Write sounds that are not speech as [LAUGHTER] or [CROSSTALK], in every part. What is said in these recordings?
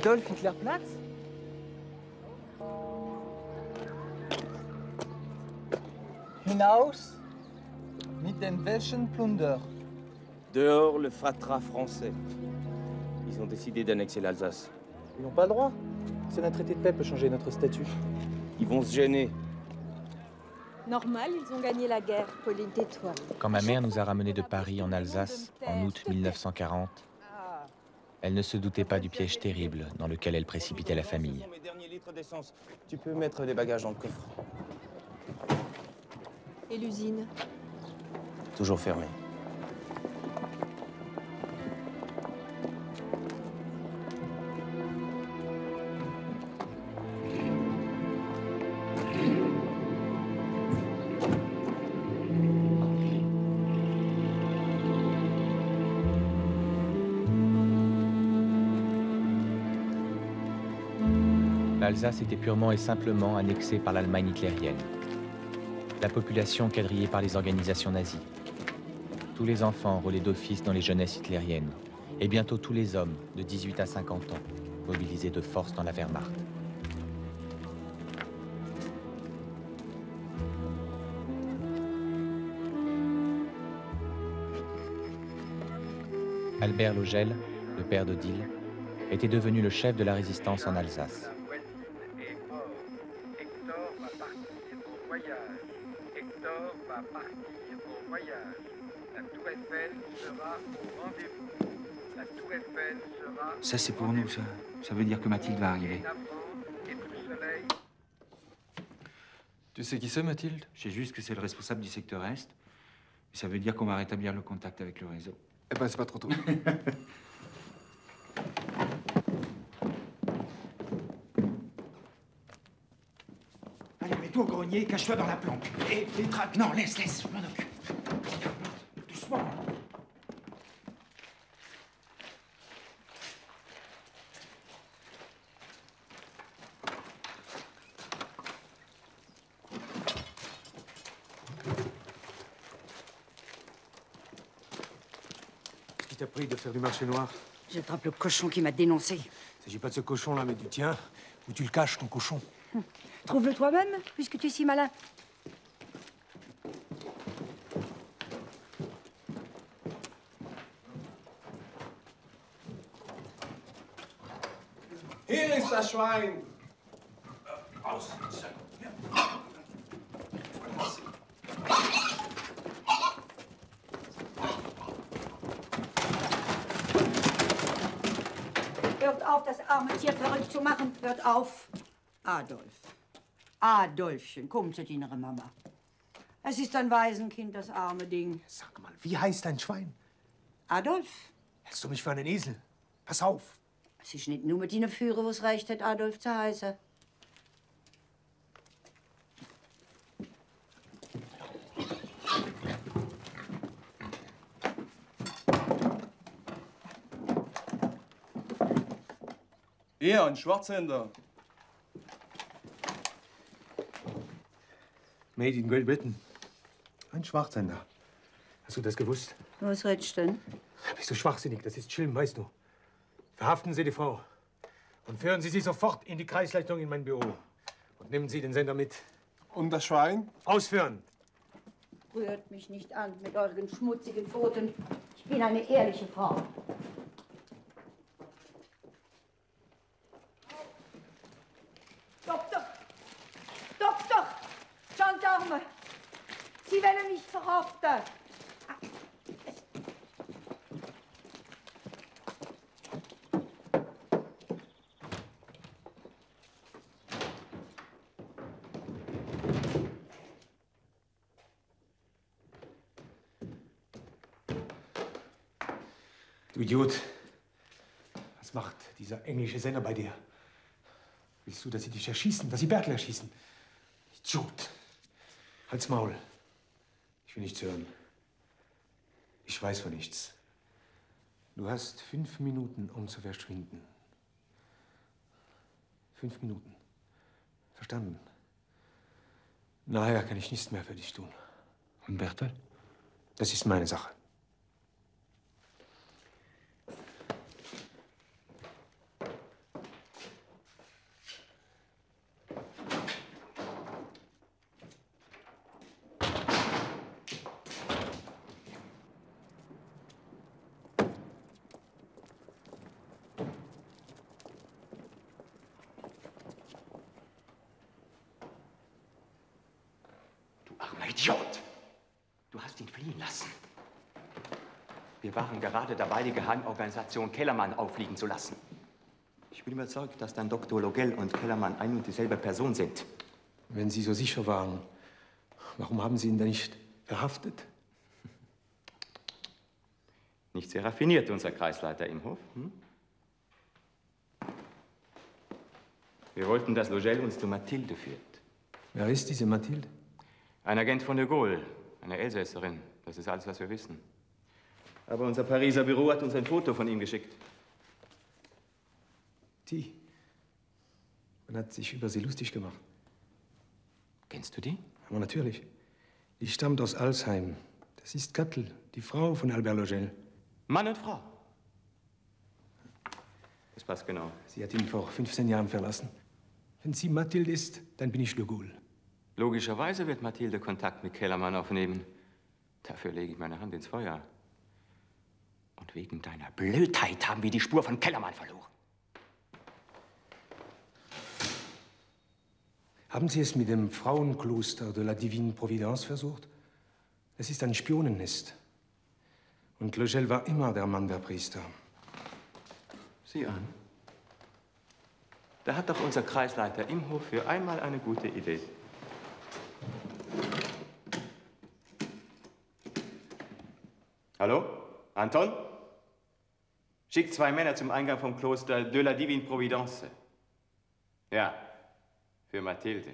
Adolf Hitlerplatz Hinaus mit den welchen Plunder Dehors le fatras français. Ils ont décidé d'annexer l'Alsace. Ils n'ont pas le droit. Seul un traité de paix peut changer notre statut. Ils vont se gêner. Normal, ils ont gagné la guerre, Pauline, tais-toi. Quand ma mère nous a ramenés de Paris en Alsace en août 1940, elle ne se doutait pas du piège terrible dans lequel elle précipitait la famille. Mes derniers litres d'essence. Tu peux mettre les bagages dans le coffre. Et l'usine? Toujours fermé. L'Alsace était purement et simplement annexée par l'Allemagne hitlérienne. La population quadrillée par les organisations nazies. Tous les enfants enrôlés d'office dans les jeunesses hitlériennes. Et bientôt tous les hommes de 18 à 50 ans, mobilisés de force dans la Wehrmacht. Albert Logel, le père d'Odile, était devenu le chef de la résistance en Alsace. Hector va partir au voyage. La tour Eiffel sera au rendez-vous. La tour Eiffel sera Ça, c'est pour nous, ça. Ça veut dire que Mathilde va arriver. Tu sais qui c'est, Mathilde? Je sais juste que c'est le responsable du secteur Est. Ça veut dire qu'on va rétablir le contact avec le réseau. Eh ben, c'est pas trop tôt. [LAUGHS] Allez, cache-toi dans la planque. Et les tracts, non, laisse, laisse, je m'en occupe. Doucement. Qui t'a pris de faire du marché noir? J'attrape le cochon qui m'a dénoncé. Il s'agit pas de ce cochon-là, mais du tien. Où tu le caches, ton cochon. [LAUGHS] Trouve-le toi-même, puisque tu es si malin. Hier ist das Schwein! Hört auf, das arme Tier verrückt zu machen. Hört auf. Adolf. Adolfchen, komm zu deiner Mama. Es ist ein Waisenkind, das arme Ding. Sag mal, wie heißt dein Schwein? Adolf? Hältst du mich für einen Esel? Pass auf. Es ist nicht nur mit deiner Führer, was recht hat, Adolf zu heißen. Ja, ein Schwarzhänder. Made in Great Britain. Ein Schwarzhänder. Hast du das gewusst? Was redest du denn? Bist du schwachsinnig? Das ist Schilm, weißt du. Verhaften Sie die Frau. Und führen Sie sie sofort in die Kreisleitung in mein Büro. Und nehmen Sie den Sender mit. Und das Schwein? Ausführen! Rührt mich nicht an mit euren schmutzigen Pfoten. Ich bin eine ehrliche Frau. Doktor! Doktor! Gendarme! Sie wollen mich verhaften. Du Idiot. Was macht dieser englische Sender bei dir? Willst du, dass sie dich erschießen, dass sie Bertel erschießen? Idiot. Halt's Maul. Ich will nichts hören. Ich weiß von nichts. Du hast fünf Minuten, um zu verschwinden. Fünf Minuten. Verstanden? Nachher kann ich nichts mehr für dich tun. Und Bertel? Das ist meine Sache. Idiot! Du hast ihn fliehen lassen. Wir waren gerade dabei, die Geheimorganisation Kellermann auffliegen zu lassen. Ich bin überzeugt, dass dann Dr. Logel und Kellermann ein und dieselbe Person sind. Wenn Sie so sicher waren, warum haben Sie ihn dann nicht verhaftet? Nicht sehr raffiniert, unser Kreisleiter Imhoff. Hm? Wir wollten, dass Logel uns zu Mathilde führt. Wer ist diese Mathilde? Ein Agent von de Gaulle, eine Elsässerin. Das ist alles, was wir wissen. Aber unser Pariser Büro hat uns ein Foto von ihm geschickt. Die. Man hat sich über sie lustig gemacht. Kennst du die? Aber natürlich. Die stammt aus Alsheim. Das ist Kattel, die Frau von Albert Logel. Mann und Frau. Das passt genau. Sie hat ihn vor 15 Jahren verlassen. Wenn sie Mathilde ist, dann bin ich Le Gaulle. Logischerweise wird Mathilde Kontakt mit Kellermann aufnehmen. Dafür lege ich meine Hand ins Feuer. Und wegen deiner Blödheit haben wir die Spur von Kellermann verloren. Haben Sie es mit dem Frauenkloster de la Divine Providence versucht? Es ist ein Spionennest. Und Logel war immer der Mann der Priester. Sieh an. Da hat doch unser Kreisleiter Imhof für einmal eine gute Idee. Hallo? Anton? Schick zwei Männer zum Eingang vom Kloster de la Divine Providence. Ja, für Mathilde.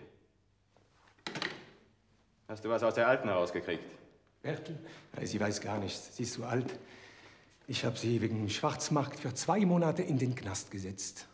Hast du was aus der Alten herausgekriegt? Bertel? Sie weiß gar nichts. Sie ist zu alt. Ich habe sie wegen Schwarzmarkt für zwei Monate in den Knast gesetzt.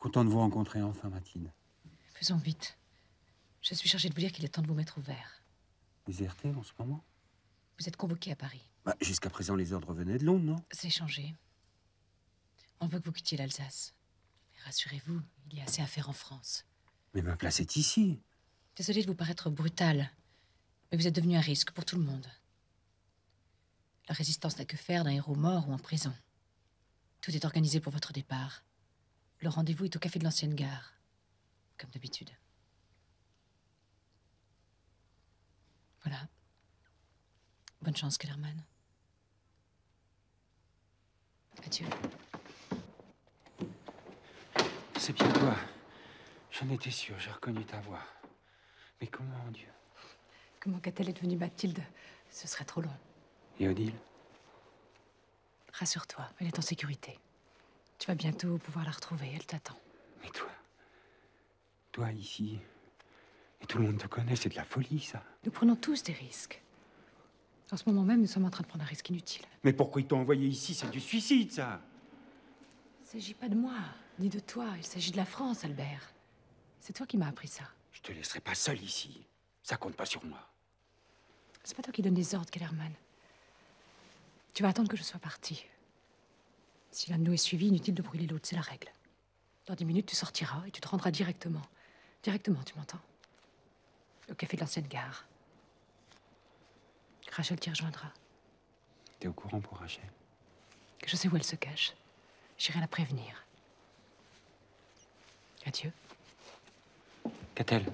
Content de vous rencontrer enfin, Mathilde. Faisons vite. Je suis chargée de vous dire qu'il est temps de vous mettre au vert. Déserté en ce moment? Vous êtes convoqué à Paris. bah, Jusqu'à présent, les ordres venaient de Londres, non? C'est changé. On veut que vous quittiez l'Alsace. Rassurez-vous, il y a assez à faire en France. Mais ma place est ici. Désolée de vous paraître brutale, mais vous êtes devenu un risque pour tout le monde. La résistance n'a que faire d'un héros mort ou en prison. Tout est organisé pour votre départ. Le rendez-vous est au café de l'ancienne gare, comme d'habitude. Voilà. Bonne chance, Kellerman. Adieu. C'est bien toi. J'en étais sûr, j'ai reconnu ta voix. Mais comment, Dieu? Comment qu'est-elle est devenue Mathilde? Ce serait trop long. Et Odile? Rassure-toi, elle est en sécurité. Tu vas bientôt pouvoir la retrouver, elle t'attend. Mais toi Toi, ici Et tout le monde te connaît, c'est de la folie, ça. Nous prenons tous des risques. En ce moment même, nous sommes en train de prendre un risque inutile. Mais pourquoi ils t'ont envoyé ici? C'est du suicide, ça Il ne s'agit pas de moi, ni de toi. Il s'agit de la France, Albert. C'est toi qui m'as appris ça. Je te laisserai pas seul ici. Ça compte pas sur moi. C'est pas toi qui donnes les ordres, Kellerman. Tu vas attendre que je sois partie. Si l'un de nous est suivi, inutile de brûler l'autre, c'est la règle. Dans dix minutes, tu sortiras et tu te rendras directement. Directement, tu m'entends? Au café de l'ancienne gare. Rachel t'y rejoindra. T'es au courant pour Rachel? Que je sais où elle se cache. J'irai la prévenir. Adieu. Qu'a-t-elle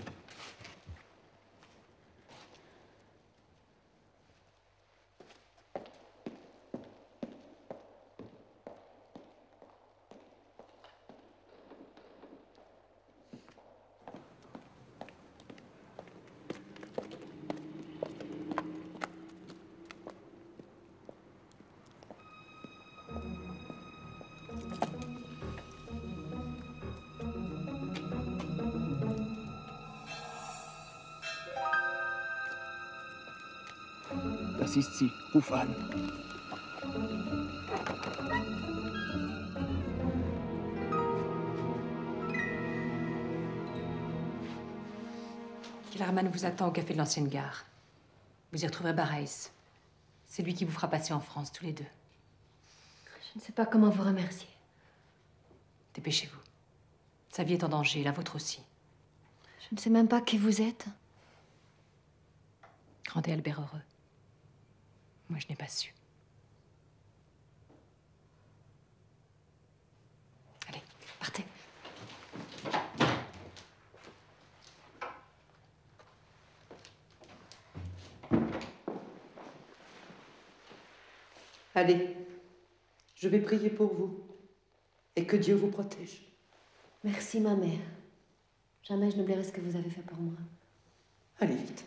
Kellerman vous attend au café de l'ancienne gare. Vous y retrouverez Barreis. C'est lui qui vous fera passer en France, tous les deux. Je ne sais pas comment vous remercier. Dépêchez-vous. Sa vie est en danger, la vôtre aussi. Je ne sais même pas qui vous êtes. Rendez Albert heureux. Moi, je n'ai pas su. Allez, partez. Allez, je vais prier pour vous et que Dieu vous protège. Merci, ma mère. Jamais je n'oublierai ce que vous avez fait pour moi. Allez vite.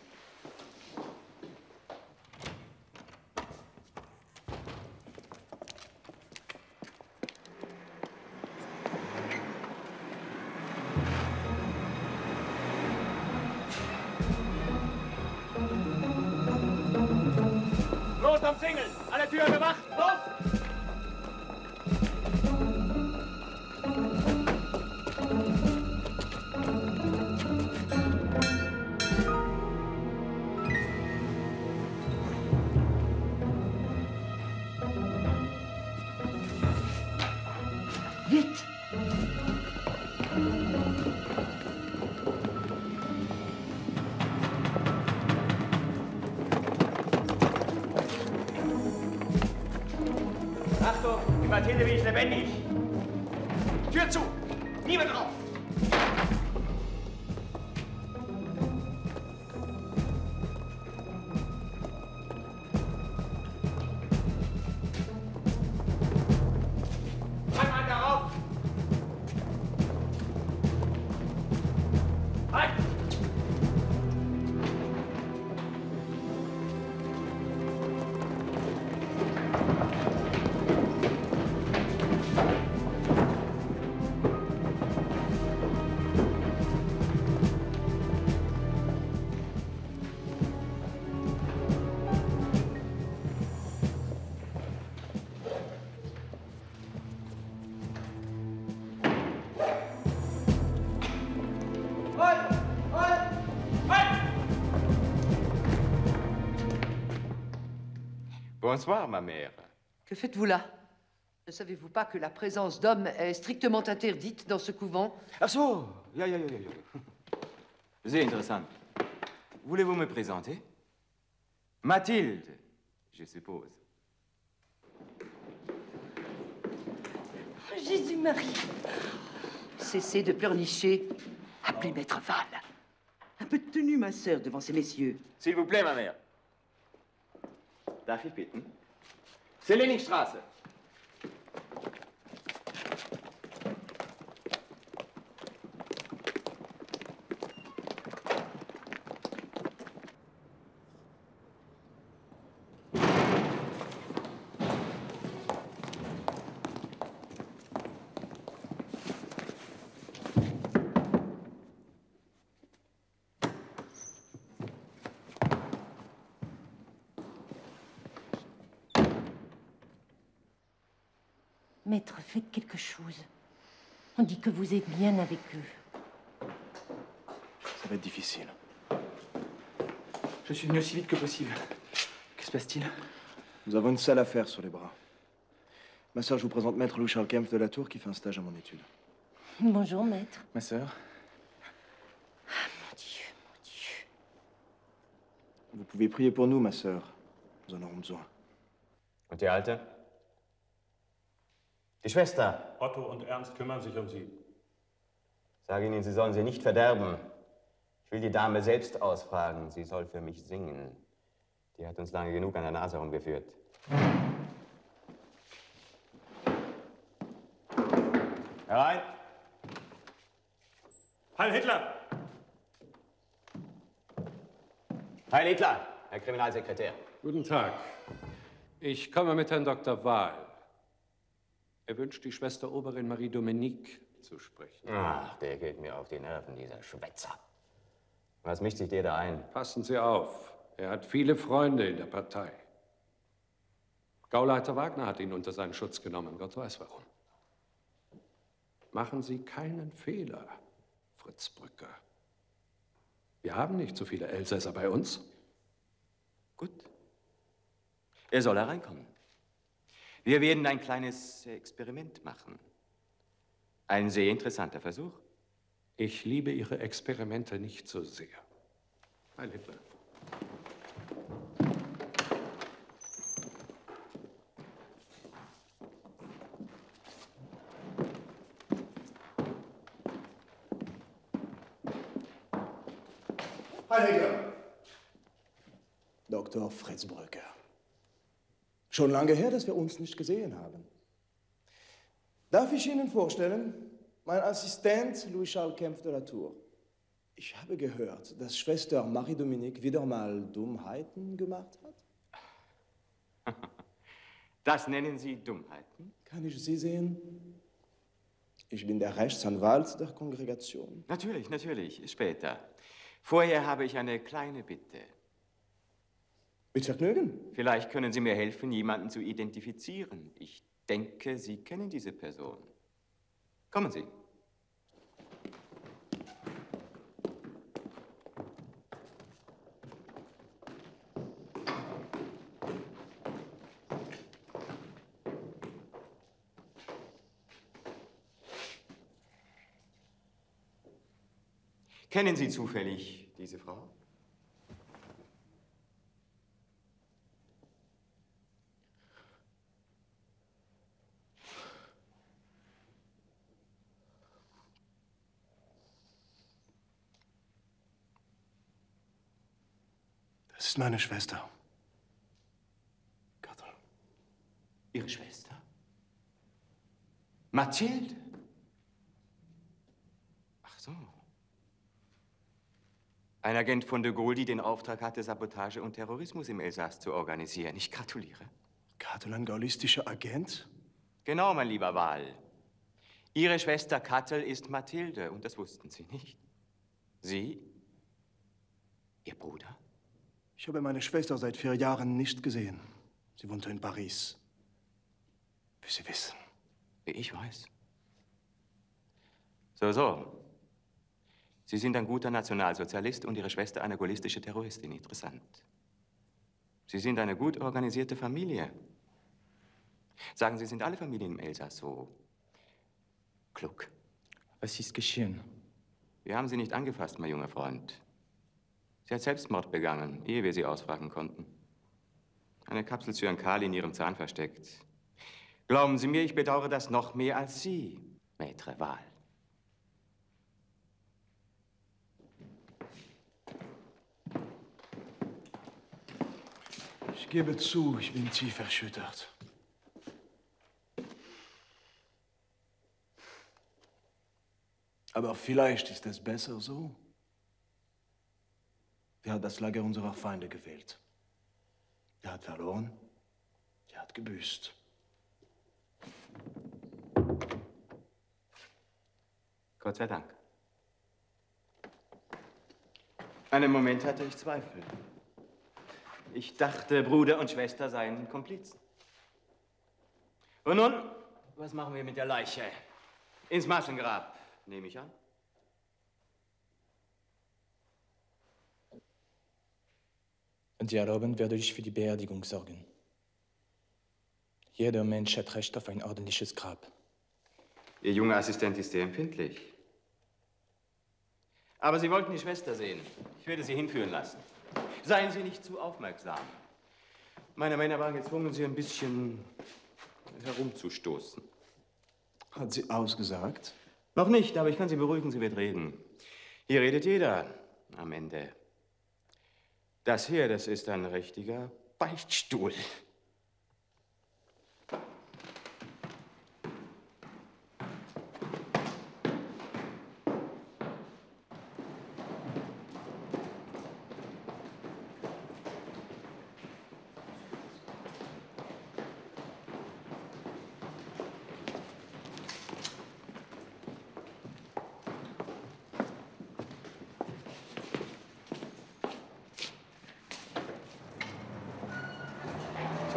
Achtung, die Mathilde wie ich lebendig. Tür zu! Niemand drauf! Bonsoir, ma mère. Que faites-vous là? Ne savez-vous pas que la présence d'hommes est strictement interdite dans ce couvent? Ach so, ja, ja, ja, ja. Sehr interessant. Voulez-vous me présenter? Mathilde, je suppose. Jésus-Marie Cessez de pleurnicher. Appelez Maître Val. Un peu de tenue, ma sœur, devant ces messieurs. S'il vous plaît, ma mère. Darf ich bitten? Selenigstraße. Vous êtes bien avec eux. Ça va être difficile. Je suis venu aussi vite que possible. Que se passe-t-il? Nous avons une sale affaire sur les bras. Ma sœur, je vous présente Maître Louis Charles Kempf de la Tour qui fait un stage à mon étude. Bonjour, maître. Ma sœur? Mon Dieu, mon Dieu. Vous pouvez prier pour nous, ma sœur. Nous en aurons besoin. Und die Alte? Die Schwester? Otto und Ernst kümmern sich um sie. Sag ihnen, sie sollen sie nicht verderben. Ich will die Dame selbst ausfragen. Sie soll für mich singen. Die hat uns lange genug an der Nase rumgeführt. Herein! Heil Hitler! Heil Hitler, Herr Kriminalsekretär. Guten Tag. Ich komme mit Herrn Dr. Wahl. Er wünscht die Schwester Oberin Marie Dominique zu sprechen. Ach, der geht mir auf die Nerven, dieser Schwätzer. Was mischt sich der da ein? Passen Sie auf. Er hat viele Freunde in der Partei. Gauleiter Wagner hat ihn unter seinen Schutz genommen. Gott weiß warum. Machen Sie keinen Fehler, Fritz Brücker. Wir haben nicht so viele Elsässer bei uns. Gut. Er soll hereinkommen. Wir werden ein kleines Experiment machen. Ein sehr interessanter Versuch. Ich liebe Ihre Experimente nicht so sehr. Heil Hitler. Heiliger! Dr. Fritz Brücker. Schon lange her, dass wir uns nicht gesehen haben. Darf ich Ihnen vorstellen? Mein Assistent Louis-Charles Kempf de la Tour. Ich habe gehört, dass Schwester Marie-Dominique wieder mal Dummheiten gemacht hat. [LAUGHS] Das nennen Sie Dummheiten? Kann ich Sie sehen? Ich bin der Rechtsanwalt der Kongregation. Natürlich, natürlich. Später. Vorher habe ich eine kleine Bitte. Mit Vergnügen. Vielleicht können Sie mir helfen, jemanden zu identifizieren. Ich denke, Sie kennen diese Person. Kommen Sie. Kennen Sie zufällig diese Frau? Das ist meine Schwester. Ihre Schwester? Mathilde? Ach so. Ein Agent von de Gaulle, die den Auftrag hatte, Sabotage und Terrorismus im Elsass zu organisieren. Ich gratuliere. Kattel, ein gaullistischer Agent? Genau, mein lieber Wahl. Ihre Schwester Kattel ist Mathilde und das wussten Sie nicht. Sie? Ihr Bruder? Ich habe meine Schwester seit vier Jahren nicht gesehen. Sie wohnte in Paris. Wie Sie wissen. Wie ich weiß. So, so. Sie sind ein guter Nationalsozialist und Ihre Schwester eine gaullistische Terroristin. Interessant. Sie sind eine gut organisierte Familie. Sagen Sie, sind alle Familien im Elsass so klug? Was ist geschehen? Wir haben Sie nicht angefasst, mein junger Freund. Sie hat Selbstmord begangen, ehe wir sie ausfragen konnten. Eine Kapsel Cyankali in ihrem Zahn versteckt. Glauben Sie mir, ich bedauere das noch mehr als Sie, Maître Wahl. Ich gebe zu, ich bin tief erschüttert. Aber vielleicht ist es besser so. Der hat das Lager unserer Feinde gewählt. Er hat verloren, er hat gebüßt. Gott sei Dank. Einen Moment hatte ich Zweifel. Ich dachte, Bruder und Schwester seien Komplizen. Und nun, was machen wir mit der Leiche? Ins Massengrab, nehme ich an. Und die erlauben, werde ich für die Beerdigung sorgen. Jeder Mensch hat Recht auf ein ordentliches Grab. Ihr junger Assistent ist sehr empfindlich. Aber Sie wollten die Schwester sehen. Ich werde Sie hinführen lassen. Seien Sie nicht zu aufmerksam. Meine Männer waren gezwungen, sie ein bisschen herumzustoßen. Hat sie ausgesagt? Noch nicht, aber ich kann Sie beruhigen, sie wird reden. Hier redet jeder am Ende. Das hier, das ist ein richtiger Beichtstuhl.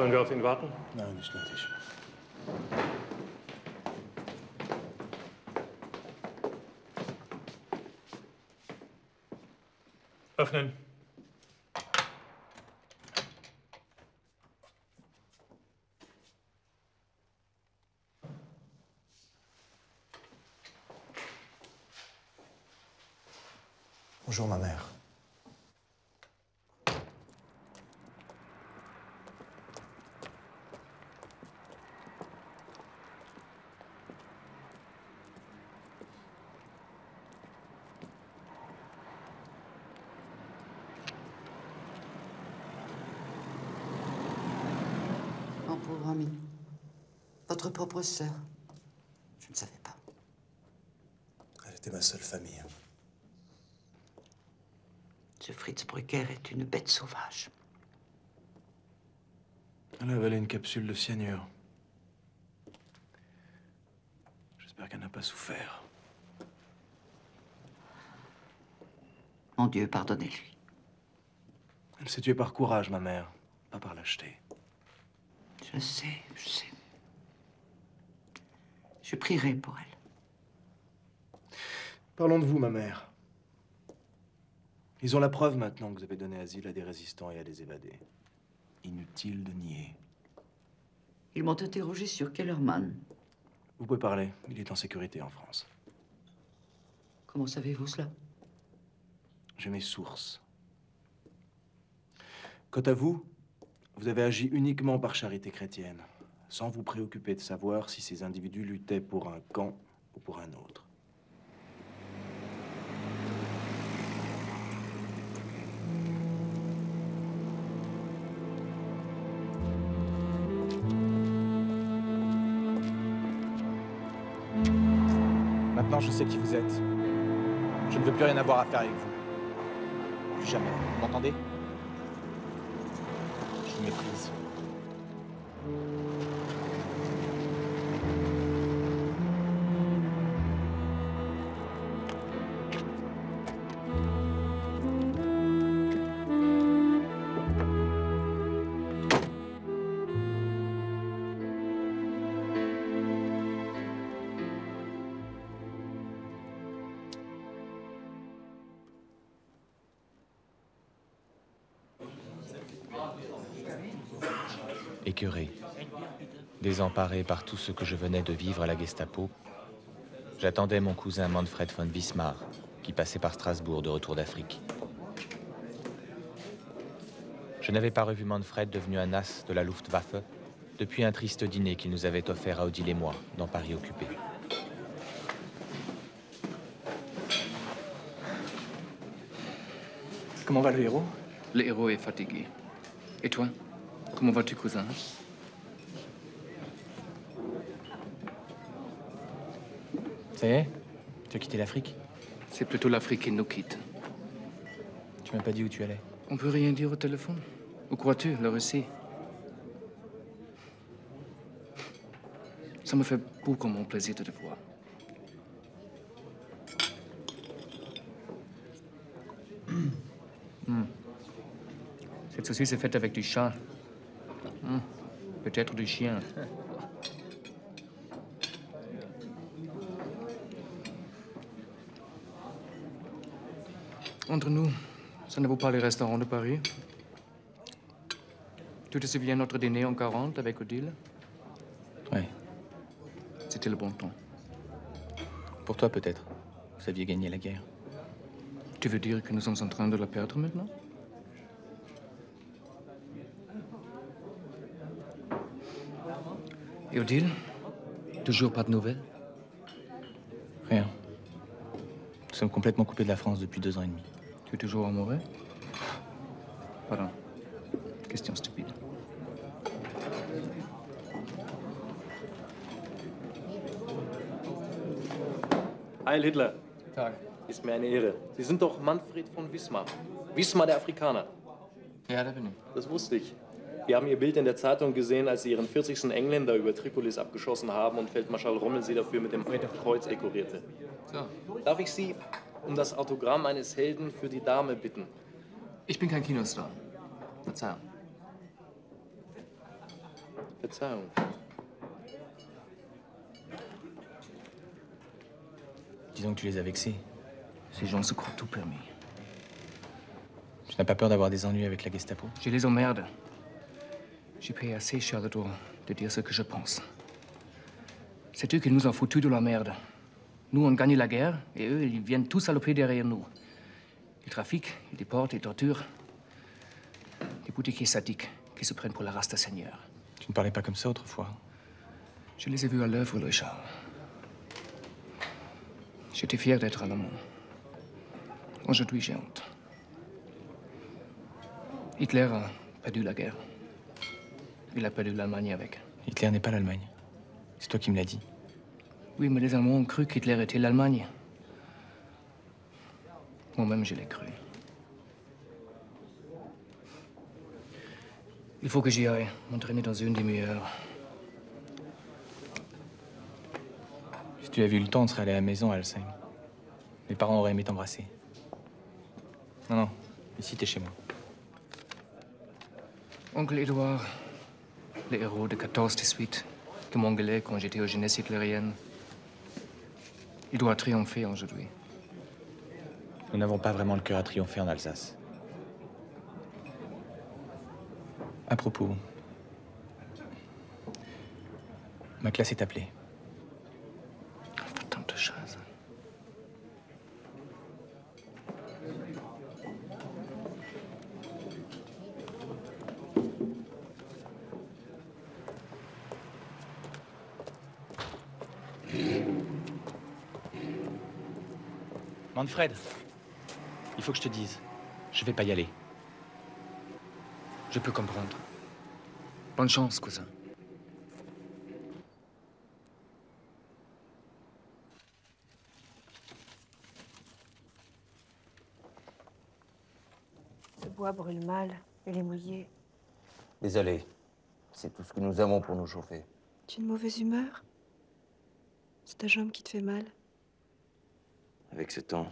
Sollen wir auf ihn warten? Nein, nicht nötig. Öffnen. Bonjour, ma mère. Propre sœur. Je ne savais pas. Elle était ma seule famille. Ce Fritz Brücker est une bête sauvage. Elle a avalé une capsule de cyanure. J'espère qu'elle n'a pas souffert. Mon Dieu, pardonnez-lui. Elle s'est tuée par courage, ma mère, pas par lâcheté. Je sais, je sais. Je prierai pour elle. Parlons de vous, ma mère. Ils ont la preuve maintenant que vous avez donné asile à des résistants et à des évadés. Inutile de nier. Ils m'ont interrogé sur Kellerman. Vous pouvez parler, il est en sécurité en France. Comment savez-vous cela? J'ai mes sources. Quant à vous, vous avez agi uniquement par charité chrétienne, sans vous préoccuper de savoir si ces individus luttaient pour un camp ou pour un autre. Maintenant, je sais qui vous êtes. Je ne veux plus rien avoir à faire avec vous. Plus jamais. Vous m'entendez? Je vous méprise. Écœuré, désemparé par tout ce que je venais de vivre à la Gestapo, j'attendais mon cousin Manfred von Wismar, qui passait par Strasbourg de retour d'Afrique. Je n'avais pas revu Manfred devenu un as de la Luftwaffe depuis un triste dîner qu'il nous avait offert à Odile et moi dans Paris occupé. Comment va le héros? Le héros est fatigué. Et toi? Comment vas-tu, cousin? Ça y est? Tu as quitté l'Afrique? C'est plutôt l'Afrique qui nous quitte. Tu m'as pas dit où tu allais. On peut rien dire au téléphone? Où crois-tu, le récit Ça me fait beaucoup mon plaisir de te voir. Hmm. Cette saucisse est faite avec du chat. Peut-être du chien. Entre nous, ça ne vaut pas les restaurants de Paris. Tu te souviens de notre dîner en 40 avec Odile? Oui. C'était le bon temps. Pour toi, peut-être. Vous aviez gagné la guerre. Tu veux dire que nous sommes en train de la perdre maintenant? Odile Toujours pas de nouvelles Rien. Nous sommes complètement coupés de la France depuis deux ans et demi. Tu es toujours amoureux Pardon. Question stupide. Heil Hitler. Tag. Ist mir eine Ehre. Sie sind doch Manfred von Wismar. Wismar der Afrikaner. Ja, da bin ich. Das wusste ich. Wir haben Ihr Bild in der Zeitung gesehen, als Sie Ihren 40. Engländer über Tripolis abgeschossen haben und Feldmarschall Rommel Sie dafür mit dem Kreuz dekorierte. So. Darf ich Sie um das Autogramm eines Helden für die Dame bitten? Ich bin kein Kinostar. Verzeihung. Verzeihung. Disons que tu les as vexés. Ces gens se croient tout permis. Tu n'as pas peur d'avoir des ennuis avec la Gestapo Je les emmerde. J'ai payé assez cher le droit de dire ce que je pense. C'est eux qui nous ont foutus de la merde? Nous, on gagne la guerre, et eux, ils viennent tous saloper derrière nous. Ils trafiquent, ils déportent, ils torturent. Des boutiquiers sadiques qui se prennent pour la race de seigneur. Tu ne parlais pas comme ça autrefois. Je les ai vus à l'œuvre, Louis Charles. J'étais fier d'être allemand. Aujourd'hui, j'ai honte. Hitler a perdu la guerre. Il a perdu l'Allemagne avec. Hitler n'est pas l'Allemagne. C'est toi qui me l'as dit. Oui, mais les Allemands ont cru qu'Hitler était l'Allemagne. Moi-même, je l'ai cru. Il faut que j'y aille, m'entraîner dans une demi-heure. Si tu avais eu le temps, on serait allé à la maison à Alzheim. Mes parents auraient aimé t'embrasser. Non, non. Ici, t'es chez moi. Oncle Édouard, le héros de 14 18, que m'engueulait quand j'étais aux jeunesses hitlériennes. Il doit triompher aujourd'hui. Nous n'avons pas vraiment le cœur à triompher en Alsace. À propos, ma classe est appelée. Tant de choses. Manfred, il faut que je te dise, je vais pas y aller. Je peux comprendre. Bonne chance, cousin. Ce bois brûle mal. Il est mouillé. Désolé. C'est tout ce que nous avons pour nous chauffer. Tu es de mauvaise humeur? C'est ta jambe qui te fait mal? Avec ce temps.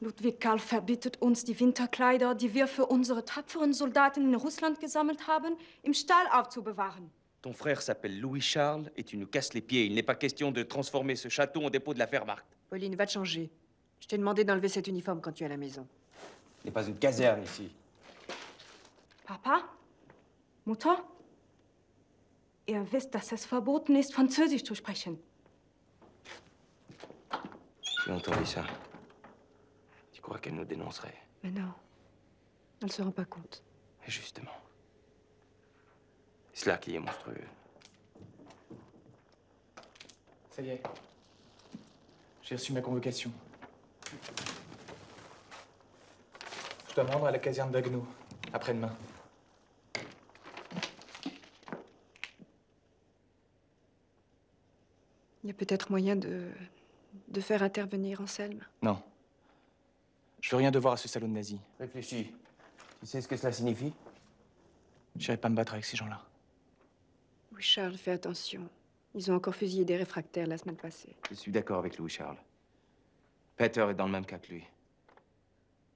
Ludwig Karl verbietet uns, die Winterkleider, die wir für unsere tapferen Soldaten in Russland gesammelt haben, im Stall aufzubewahren. Ton frère s'appelle Louis Charles et tu nous casses les pieds. Il n'est pas question de transformer ce château en dépôt de la Wehrmacht. Pauline, va te changer. Je t'ai demandé d'enlever cet uniforme quand tu es à la maison. Il n'est pas une caserne ici. Papa? Mutter? Ihr wisst, dass es verboten ist, Französisch zu sprechen. J'ai entendu ça. Tu crois qu'elle nous dénoncerait Mais non. Elle ne se rend pas compte. Et justement. C'est cela qui est monstrueux. Ça y est. J'ai reçu ma convocation. Je dois me rendre à la caserne d'Agneau, après-demain. Il y a peut-être moyen de. de faire intervenir Anselme. Non. Je veux rien devoir à ce salaud de nazi. Réfléchis. Tu sais ce que cela signifie? J'irai pas me battre avec ces gens-là. Oui, Charles, fais attention. Ils ont encore fusillé des réfractaires la semaine passée. Je suis d'accord avec Louis Charles. Peter est dans le même cas que lui.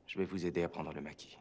Je vais vous aider à prendre le maquis.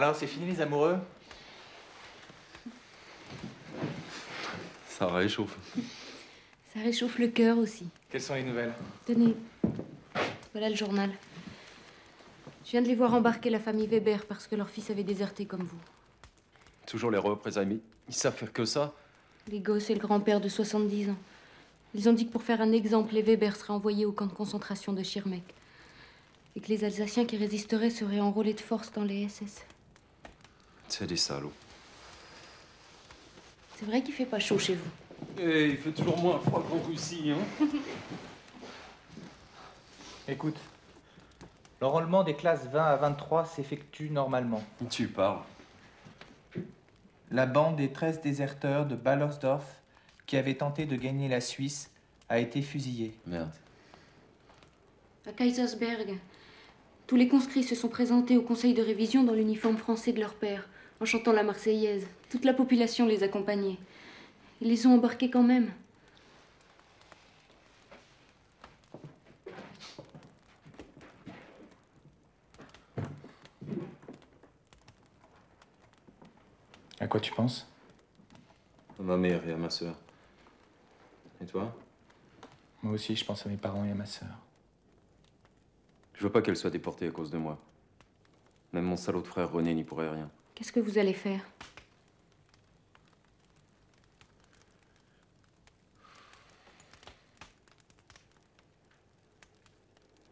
Alors, c'est fini les amoureux? Ça réchauffe. Ça réchauffe le cœur aussi. Quelles sont les nouvelles? Tenez, voilà le journal. Je viens de les voir embarquer la famille Weber parce que leur fils avait déserté comme vous. Toujours les représailles. Ils savent faire que ça. Les gosses et le grand-père de 70 ans. Ils ont dit que pour faire un exemple, les Weber seraient envoyés au camp de concentration de Schirmeck. Et que les Alsaciens qui résisteraient seraient enrôlés de force dans les SS. C'est des salauds. C'est vrai qu'il fait pas chaud chez vous. Et il fait toujours moins froid qu'en Russie, hein [LAUGHS] Écoute, l'enrôlement des classes 20 à 23 s'effectue normalement. Tu parles. La bande des 13 déserteurs de Ballersdorf, qui avait tenté de gagner la Suisse, a été fusillée. Merde. À Kaisersberg, tous les conscrits se sont présentés au conseil de révision dans l'uniforme français de leur père, en chantant la Marseillaise. Toute la population les accompagnait. Ils les ont embarqués quand même. À quoi tu penses? À ma mère et à ma sœur. Et toi? Moi aussi, je pense à mes parents et à ma sœur. Je veux pas qu'elle soit déportée à cause de moi. Même mon salaud de frère René n'y pourrait rien. Qu'est-ce que vous allez faire?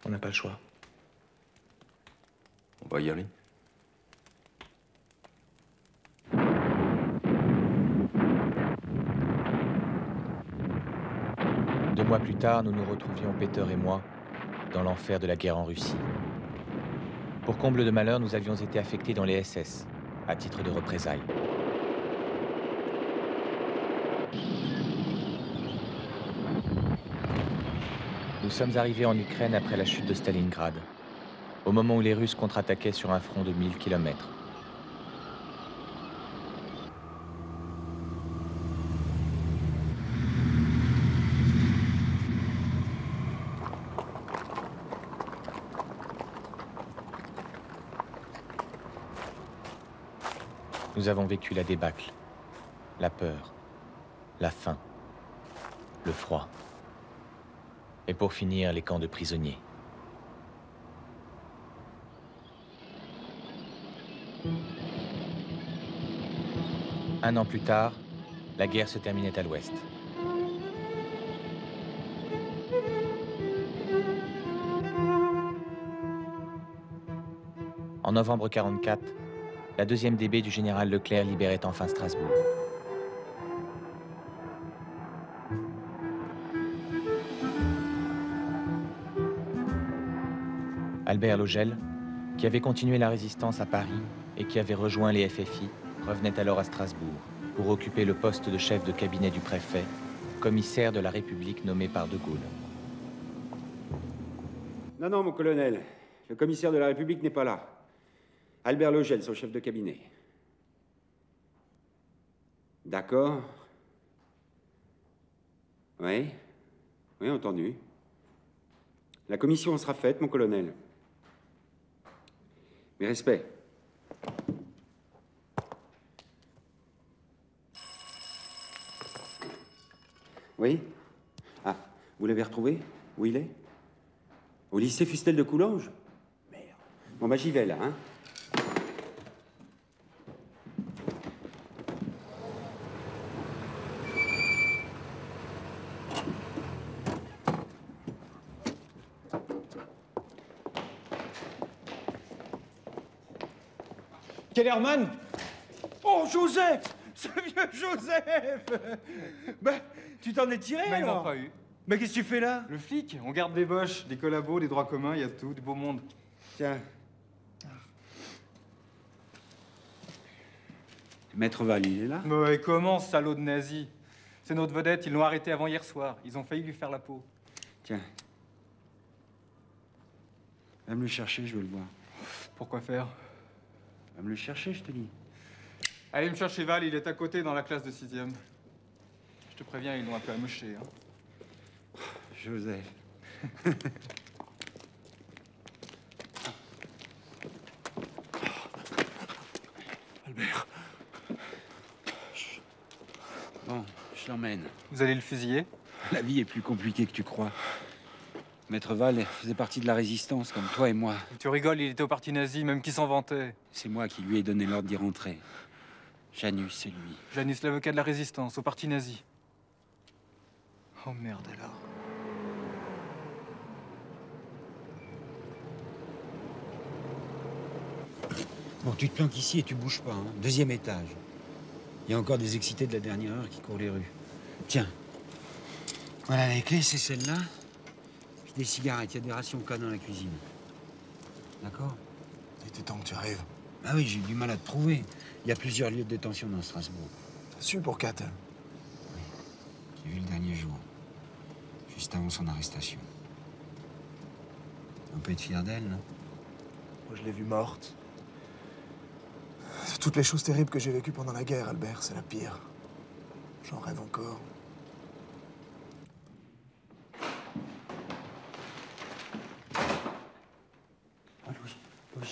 On n'a pas le choix. On va y aller. Deux mois plus tard, nous nous retrouvions, Peter et moi, dans l'enfer de la guerre en Russie. Pour comble de malheur, nous avions été affectés dans les SS, à titre de représailles. Nous sommes arrivés en Ukraine après la chute de Stalingrad, au moment où les Russes contre-attaquaient sur un front de 1000 kilomètres. Nous avons vécu la débâcle, la peur, la faim, le froid. Et pour finir, les camps de prisonniers. Un an plus tard, la guerre se terminait à l'ouest. En novembre 44, la deuxième DB du général Leclerc libérait enfin Strasbourg. Albert Logel, qui avait continué la résistance à Paris et qui avait rejoint les FFI, revenait alors à Strasbourg pour occuper le poste de chef de cabinet du préfet, commissaire de la République nommé par De Gaulle. Non, non, mon colonel. Le commissaire de la République n'est pas là. Albert Logel, son chef de cabinet. D'accord. Oui. Oui, entendu. La commission sera faite, mon colonel. Mes respects. Oui Ah, vous l'avez retrouvé? Où il est? Au lycée Fustel de Coulanges? Merde. Bon, bah j'y vais là, hein. Kellerman Oh, Joseph Ce vieux Joseph Ben, tu t'en es tiré, Bah, ils alors m'ont pas eu. Mais qu'est-ce que tu fais là Le flic, on garde des boches, des collabos, des droits communs, il y a tout, du beau monde. Tiens. Maître Val, il est là? Mais ouais, comment, salaud de nazi? C'est notre vedette, ils l'ont arrêté avant hier soir. Ils ont failli lui faire la peau. Tiens. Va me le chercher, je veux le voir. Pourquoi faire? Va me le chercher, je te dis. Allez me chercher Val, il est à côté dans la classe de sixième. Je Je te préviens, ils l'ont un peu amoché. Hein. Joseph. [LAUGHS] Albert. Bon, je l'emmène. Vous allez le fusiller? La vie est plus compliquée que tu crois. Maître Val faisait partie de la résistance, comme toi et moi. Tu rigoles, il était au parti nazi, même qui s'en vantait. C'est moi qui lui ai donné l'ordre d'y rentrer. Janus, c'est lui. Janus, l'avocat de la résistance, au parti nazi. Oh merde alors. Bon, tu te planques ici et tu bouges pas. hein. Deuxième étage. Il y a encore des excités de la dernière heure qui courent les rues. Tiens. Voilà les clés, c'est celle-là. Des cigarettes. Il y a des rations K dans la cuisine. D'accord? Il était temps que tu arrives. Ah oui, j'ai eu du mal à te trouver. Il y a plusieurs lieux de détention dans Strasbourg. T'as su pour Kat J'ai vu le dernier jour. Juste avant son arrestation. On peut être fier d'elle, non? Moi, je l'ai vue morte. Toutes les choses terribles que j'ai vécues pendant la guerre, Albert, c'est la pire. J'en rêve encore.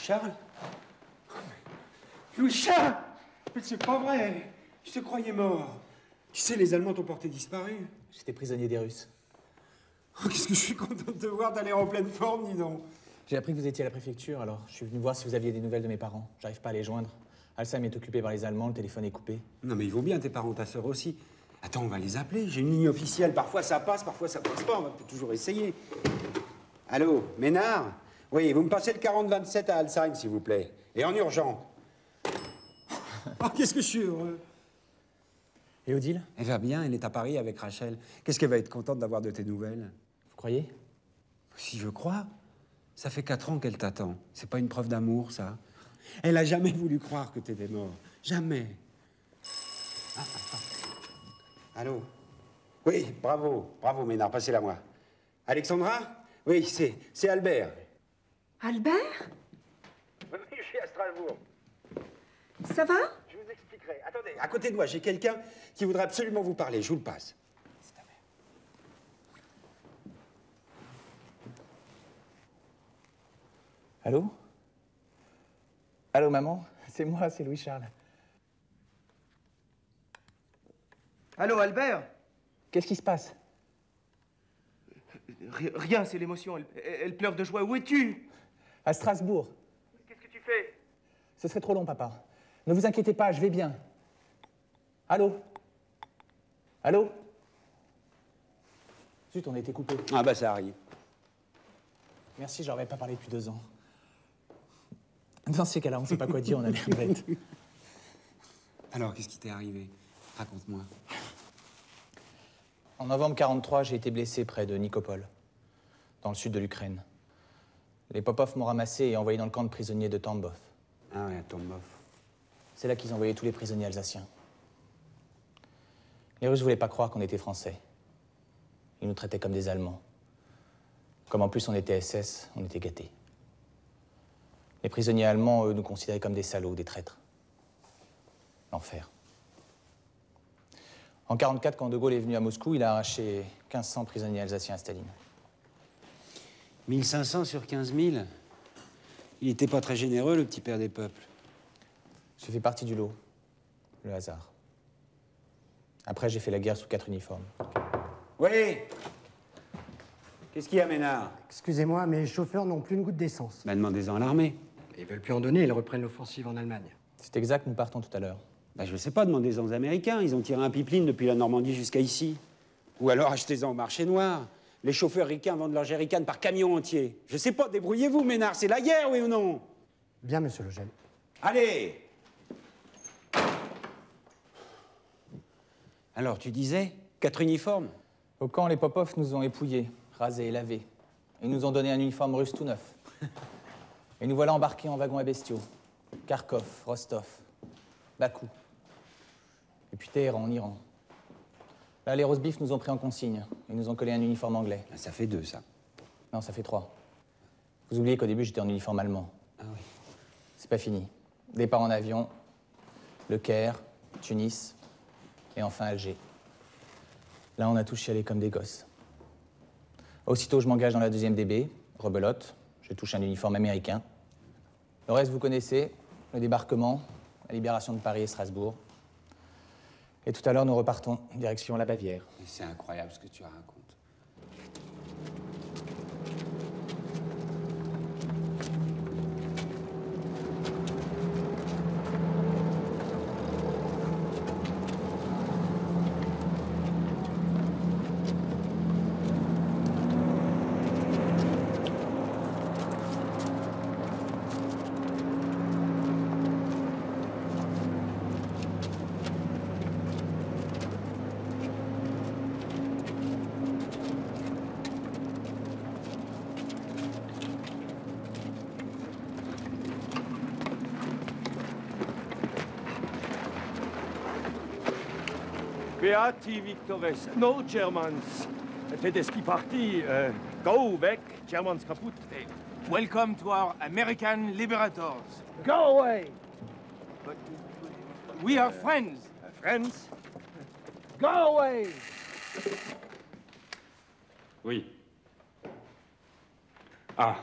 Louis-Charles Louis-Charles Mais c'est pas vrai Je te croyais mort. Tu sais, les Allemands t'ont porté disparu. J'étais prisonnier des Russes. Oh, Qu'est-ce que je suis content de te voir, d'aller en pleine forme, dis donc. J'ai appris que vous étiez à la préfecture, alors je suis venu voir si vous aviez des nouvelles de mes parents. J'arrive pas à les joindre. Alsheim est occupé par les Allemands, le téléphone est coupé. Non, mais ils vont bien, tes parents, ta sœur aussi. Attends, on va les appeler. J'ai une ligne officielle. Parfois ça passe, parfois ça passe pas. On va peut toujours essayer. Allô, Ménard? Oui, vous me passez le 40-27 à Alzheimer, s'il vous plaît. Et en urgent. Oh, [LAUGHS] qu'est-ce que je suis heureux. Et Odile? Elle va bien, elle est à Paris avec Rachel. Qu'est-ce qu'elle va être contente d'avoir de tes nouvelles? Vous croyez? Si je crois. Ça fait quatre ans qu'elle t'attend. C'est pas une preuve d'amour, ça? Elle a jamais voulu croire que t'étais mort. Jamais. Ah, attends. Allô? Oui, bravo, bravo, Ménard, passez-la moi. Alexandra? Oui, c'est, c'est Albert. Albert Oui, je suis à Strasbourg. Ça va? Je vous expliquerai. Attendez, à côté de moi, j'ai quelqu'un qui voudrait absolument vous parler. Je vous le passe. Allô? Allô, maman? C'est moi, c'est Louis-Charles. Allô, Albert? Qu'est-ce qui se passe? Ri- Rien, c'est l'émotion. Elle, elle pleure de joie. Où es-tu? À Strasbourg. Qu'est-ce que tu fais? Ce serait trop long, papa. Ne vous inquiétez pas, je vais bien. Allô? Allô? Zut, on a été coupé. Ah bah ça arrive. Merci, je leur avais pas parlé depuis deux ans. Dans ces cas-là, on sait pas quoi dire, on a l'air [LAUGHS] bête. Alors, qu'est-ce qui t'est arrivé? Raconte-moi. En novembre 43, j'ai été blessé près de Nikopol, dans le sud de l'Ukraine. Les Popov m'ont ramassé et envoyé dans le camp de prisonniers de Tambov. Ah ouais, Tambov. C'est là qu'ils envoyaient tous les prisonniers alsaciens. Les Russes voulaient pas croire qu'on était Français. Ils nous traitaient comme des Allemands. Comme en plus on était SS, on était gâtés. Les prisonniers allemands, eux, nous considéraient comme des salauds, des traîtres. L'enfer. En 44, quand De Gaulle est venu à Moscou, il a arraché 1500 prisonniers alsaciens à Staline. 1500 sur 15 000 Il était pas très généreux, le petit père des peuples. J'ai fait partie du lot. Le hasard. Après, j'ai fait la guerre sous quatre uniformes. Oui Qu'est-ce qu'il y a, Ménard? Excusez-moi, mais les chauffeurs n'ont plus une goutte d'essence. Bah, demandez-en à l'armée. Ils veulent plus en donner, ils reprennent l'offensive en Allemagne. C'est exact, nous partons tout à l'heure. Bah, je sais pas, demandez-en aux Américains. Ils ont tiré un pipeline depuis la Normandie jusqu'à ici. Ou alors achetez-en au marché noir. Les chauffeurs ricains vendent leurs jerrycans par camion entier. Je sais pas, débrouillez-vous, Ménard, c'est la guerre, oui ou non? Bien, monsieur le gel. Allez Alors, tu disais Quatre uniformes? Au camp, les Popov nous ont épouillés, rasés et lavés. Ils nous ont donné un uniforme russe tout neuf. [LAUGHS] Et nous voilà embarqués en wagon à bestiaux. Kharkov, Rostov, Bakou. Et puis Téhéran, en Iran. Là, les rosebifs nous ont pris en consigne. Ils nous ont collé un uniforme anglais. Ça fait deux, ça. Non, ça fait trois. Vous oubliez qu'au début, j'étais en uniforme allemand. Ah oui. C'est pas fini. Départ en avion, Le Caire, Tunis, et enfin Alger. Là, on a tous chialé comme des gosses. Aussitôt, je m'engage dans la deuxième DB, rebelote, je touche un uniforme américain. Le reste, vous connaissez, le débarquement, la libération de Paris et Strasbourg. Et tout à l'heure, nous repartons, direction la Bavière. C'est incroyable ce que tu racontes. Victores, no Germans. Tedeschi parti, uh, go weg, Germans kaputt. Welcome to our American liberators. Go away! We are friends. Friends? Go away! Oui. Ah.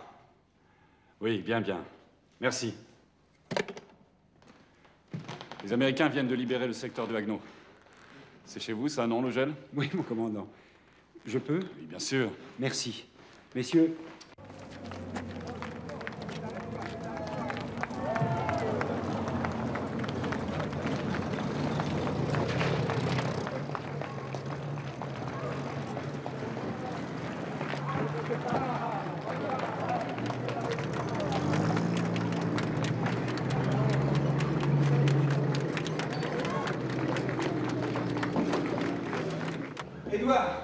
Oui, bien, bien. Merci. Les Américains viennent de libérer le secteur de Haguenau. C'est chez vous, ça, non, le gel? Oui, mon commandant. Je peux? Oui, bien sûr. Merci. Messieurs, Édouard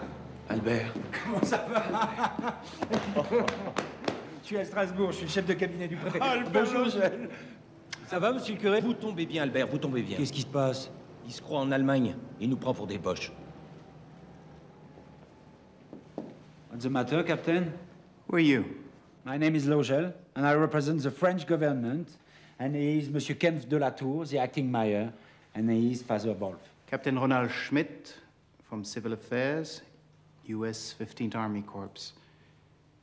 Albert. Comment ça va Je suis à Strasbourg, je suis chef de cabinet du préfet. [LAUGHS] Albert Logel. Ça va, monsieur le curé? Vous tombez bien, Albert, vous tombez bien. Qu'est-ce qui se passe? Il se croit en Allemagne. Il nous prend pour des boches. What's the matter, Captain? Who are you? My name is Logel, and I represent the French government. And he is Monsieur Kempf de la Tour, the acting mayor, and he is Father Wolf. Captain Ronald Schmidt from Civil Affairs, US 15th Army Corps.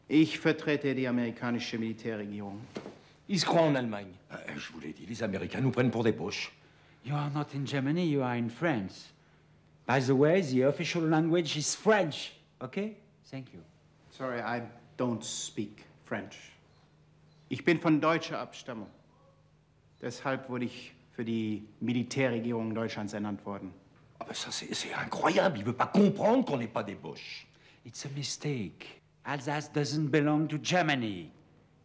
Ich vertrete die amerikanische Militärregierung. Il se croit en Allemagne. je vous l'ai dit, les Américains nous prennent pour des poches. You are not in Germany, you are in France. By the way, the official language is French, okay? Thank you. Sorry, I don't speak French. Ich bin von deutscher Abstammung. Deshalb wurde ich für die Militärregierung Deutschlands ernannt worden. Ah ben ça, c'est c'est incroyable. Il veut pas comprendre qu'on n'est pas des boches. It's a mistake. Alsace doesn't belong to Germany.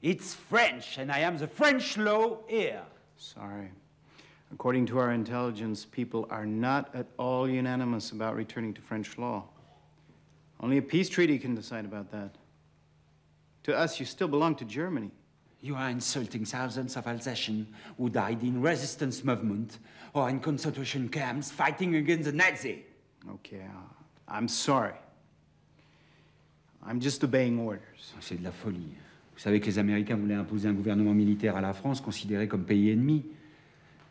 It's French, and I am the French law here. Sorry. According to our intelligence, people are not at all unanimous about returning to French law. Only a peace treaty can decide about that. To us, you still belong to Germany. You are insulting thousands of Alsatians who died in resistance movement or in concentration camps fighting against the Nazi. Okay, uh, I'm sorry. I'm just obeying orders. C'est de la folie. Vous savez que les Américains voulaient imposer un gouvernement militaire à la France considéré comme pays ennemi.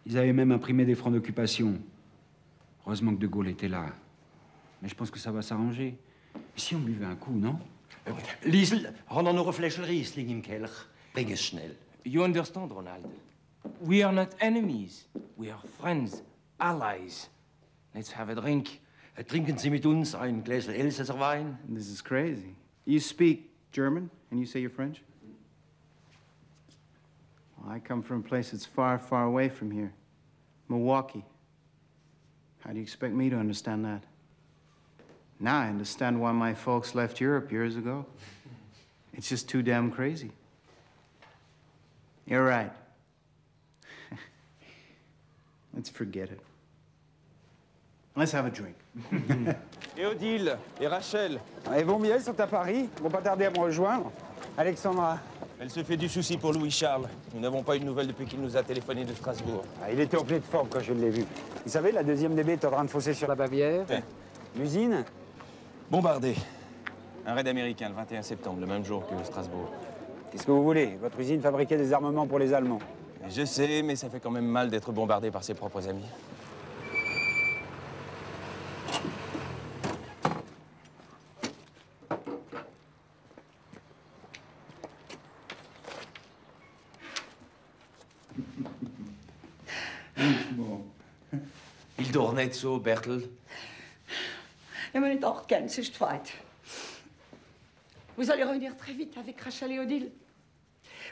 Ils avaient même imprimé des francs d'occupation. Heureusement que De Gaulle était là. Mais je pense que ça va s'arranger. Si on buvait un coup, non? Liesel, haben wir noch eine Flasche Riesling im Keller? Bring es schnell. You understand, Ronald? We are not enemies. We are friends, allies. Let's have a drink. Trinken Sie mit uns ein Gläsel Elsässer Wein? This is crazy. You speak German and you say you're French? Well, I come from a place that's far, far away from here Milwaukee. How do you expect me to understand that? Now I understand why my folks left Europe years ago. It's just too damn crazy. You're right. [LAUGHS] Let's forget it. Let's have a drink. Et Odile et Rachel Et vos miels sont à Paris, vont pas tarder à me rejoindre. Alexandra. Elle se fait du souci pour Louis-Charles. Nous n'avons pas eu de nouvelles depuis qu'il nous a téléphoné de Strasbourg. Ah, il était en pleine forme quand je l'ai vu. Vous savez, la deuxième DB est en train de fausser sur la Bavière. L'usine Bombardé. Un raid américain le 21 septembre, le même jour que Strasbourg. Qu'est-ce que vous voulez? Votre usine fabriquait des armements pour les Allemands. Je sais, mais ça fait quand même mal d'être bombardé par ses propres amis. Bon. Net zo, Bertel? C'est zweit. Vous allez revenir très vite avec Rachel et Odile.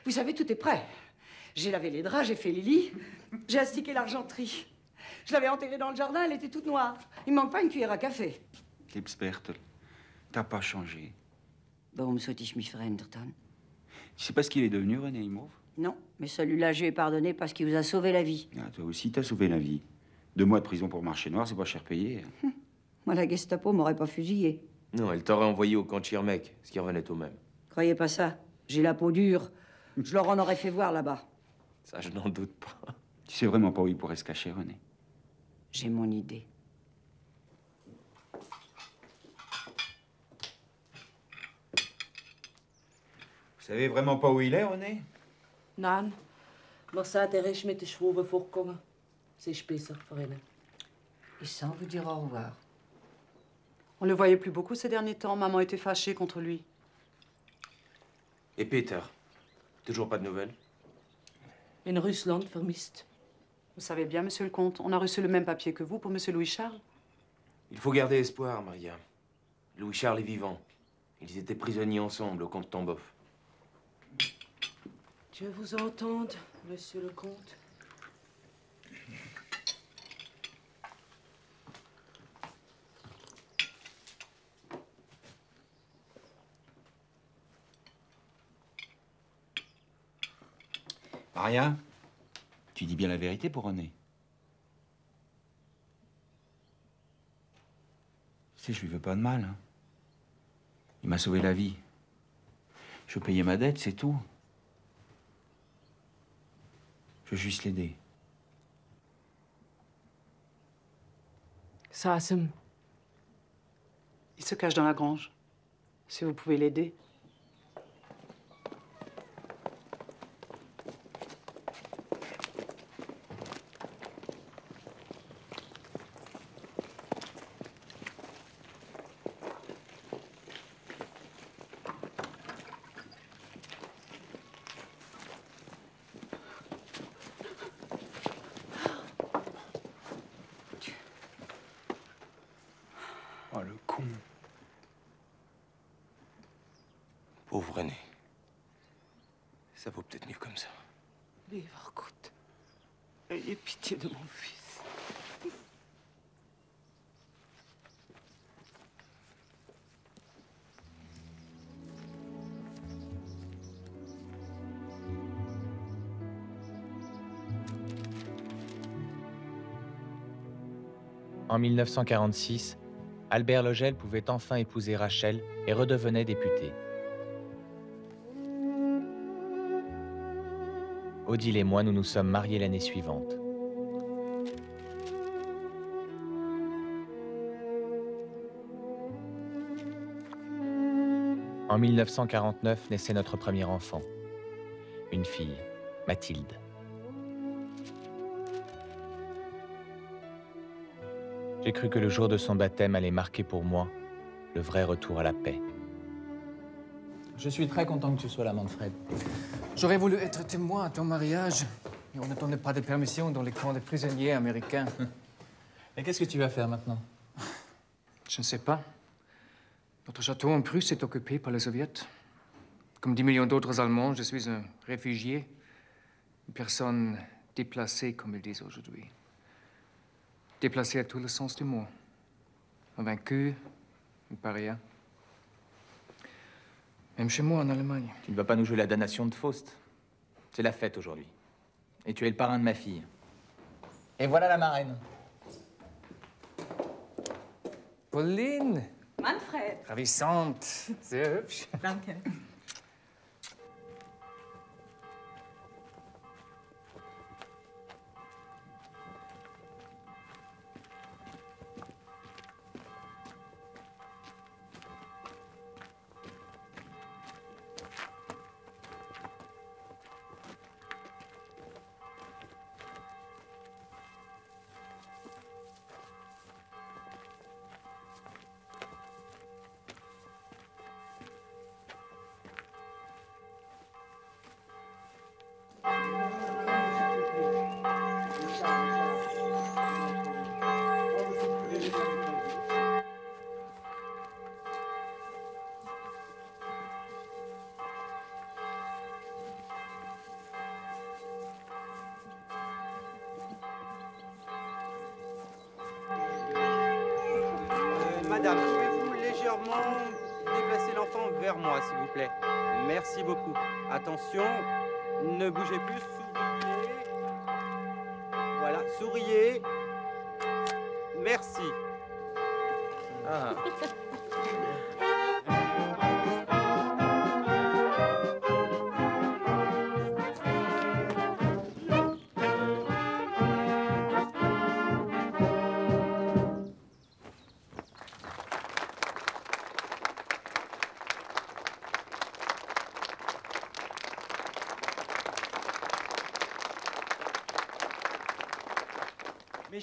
Vous savez, tout est prêt. J'ai lavé les draps, j'ai fait les lits, j'ai astiqué l'argenterie. Je l'avais enterrée dans le jardin, elle était toute noire. Il manque pas une cuillère à café. Liebes Bertel, t'as pas changé. Warum sollte ich mich verändert haben Tu sais pas ce qu'il est devenu, René Imhoff? Non, mais celui-là, je lui ai pardonné parce qu'il vous a sauvé la vie. Ah, toi aussi, t'as sauvé la vie. Deux mois de prison pour marché noir, c'est pas cher payé. Moi, la Gestapo m'aurait pas fusillé. Non, elle t'aurait envoyé au camp de Schirmeck, ce qui revenait au même. Croyez pas ça. J'ai la peau dure. Je leur en aurais fait voir là-bas. Ça, je n'en doute pas. Tu sais vraiment pas où il pourrait se cacher, René. J'ai mon idée. Vous savez vraiment pas où il est, René? Nein, maar staat er is met de schwoven voorkomen. C'est spécial hen. Et sans vous dire au revoir. On le voyait plus beaucoup ces derniers temps. Maman était fâchée contre lui. Et Peter Toujours pas de nouvelles? In Rusland vermist. Vous savez bien, monsieur le comte, on a reçu le même papier que vous pour monsieur Louis-Charles. Il faut garder espoir, Maria. Louis-Charles est vivant. Ils étaient prisonniers ensemble au camp de Tambov. Dieu vous entende, monsieur le comte. Maria, tu dis bien la vérité pour René. Tu sais, je lui veux pas de mal. hein. Il m'a sauvé la vie. Je payais ma dette, c'est tout. Je veux juste l'aider. Sassem. Il se cache dans la grange. Si vous pouvez l'aider. En 1946, Albert Logel pouvait enfin épouser Rachel et redevenait député. Odile et moi, nous nous sommes mariés l'année suivante. En 1949 naissait notre premier enfant, une fille, Mathilde. Cru que le jour de son baptême allait marquer pour moi le vrai retour à la paix. Je suis très content que tu sois l'amant de Fred. J'aurais voulu être témoin à ton mariage, mais on ne donnait pas de permission dans les camps des prisonniers américains. [LAUGHS] Et qu'est-ce que tu vas faire maintenant? [LAUGHS] Je ne sais pas. Notre château en Prusse est occupé par les soviets. Comme 10 millions d'autres Allemands, je suis un réfugié, une personne déplacée, comme ils disent aujourd'hui. Déplacé à tout le sens du mot. Vaincu, un paria. Même chez moi en Allemagne. Tu ne vas pas nous jouer la damnation de Faust. C'est la fête aujourd'hui. Et tu es le parrain de ma fille. Et voilà la marraine. Pauline, Manfred. ravissante. Sehr hübsch. Danke. Madame, pouvez-vous légèrement déplacer l'enfant vers moi, s'il vous plaît Merci beaucoup. Attention, ne bougez plus, souriez. Voilà, souriez. Merci.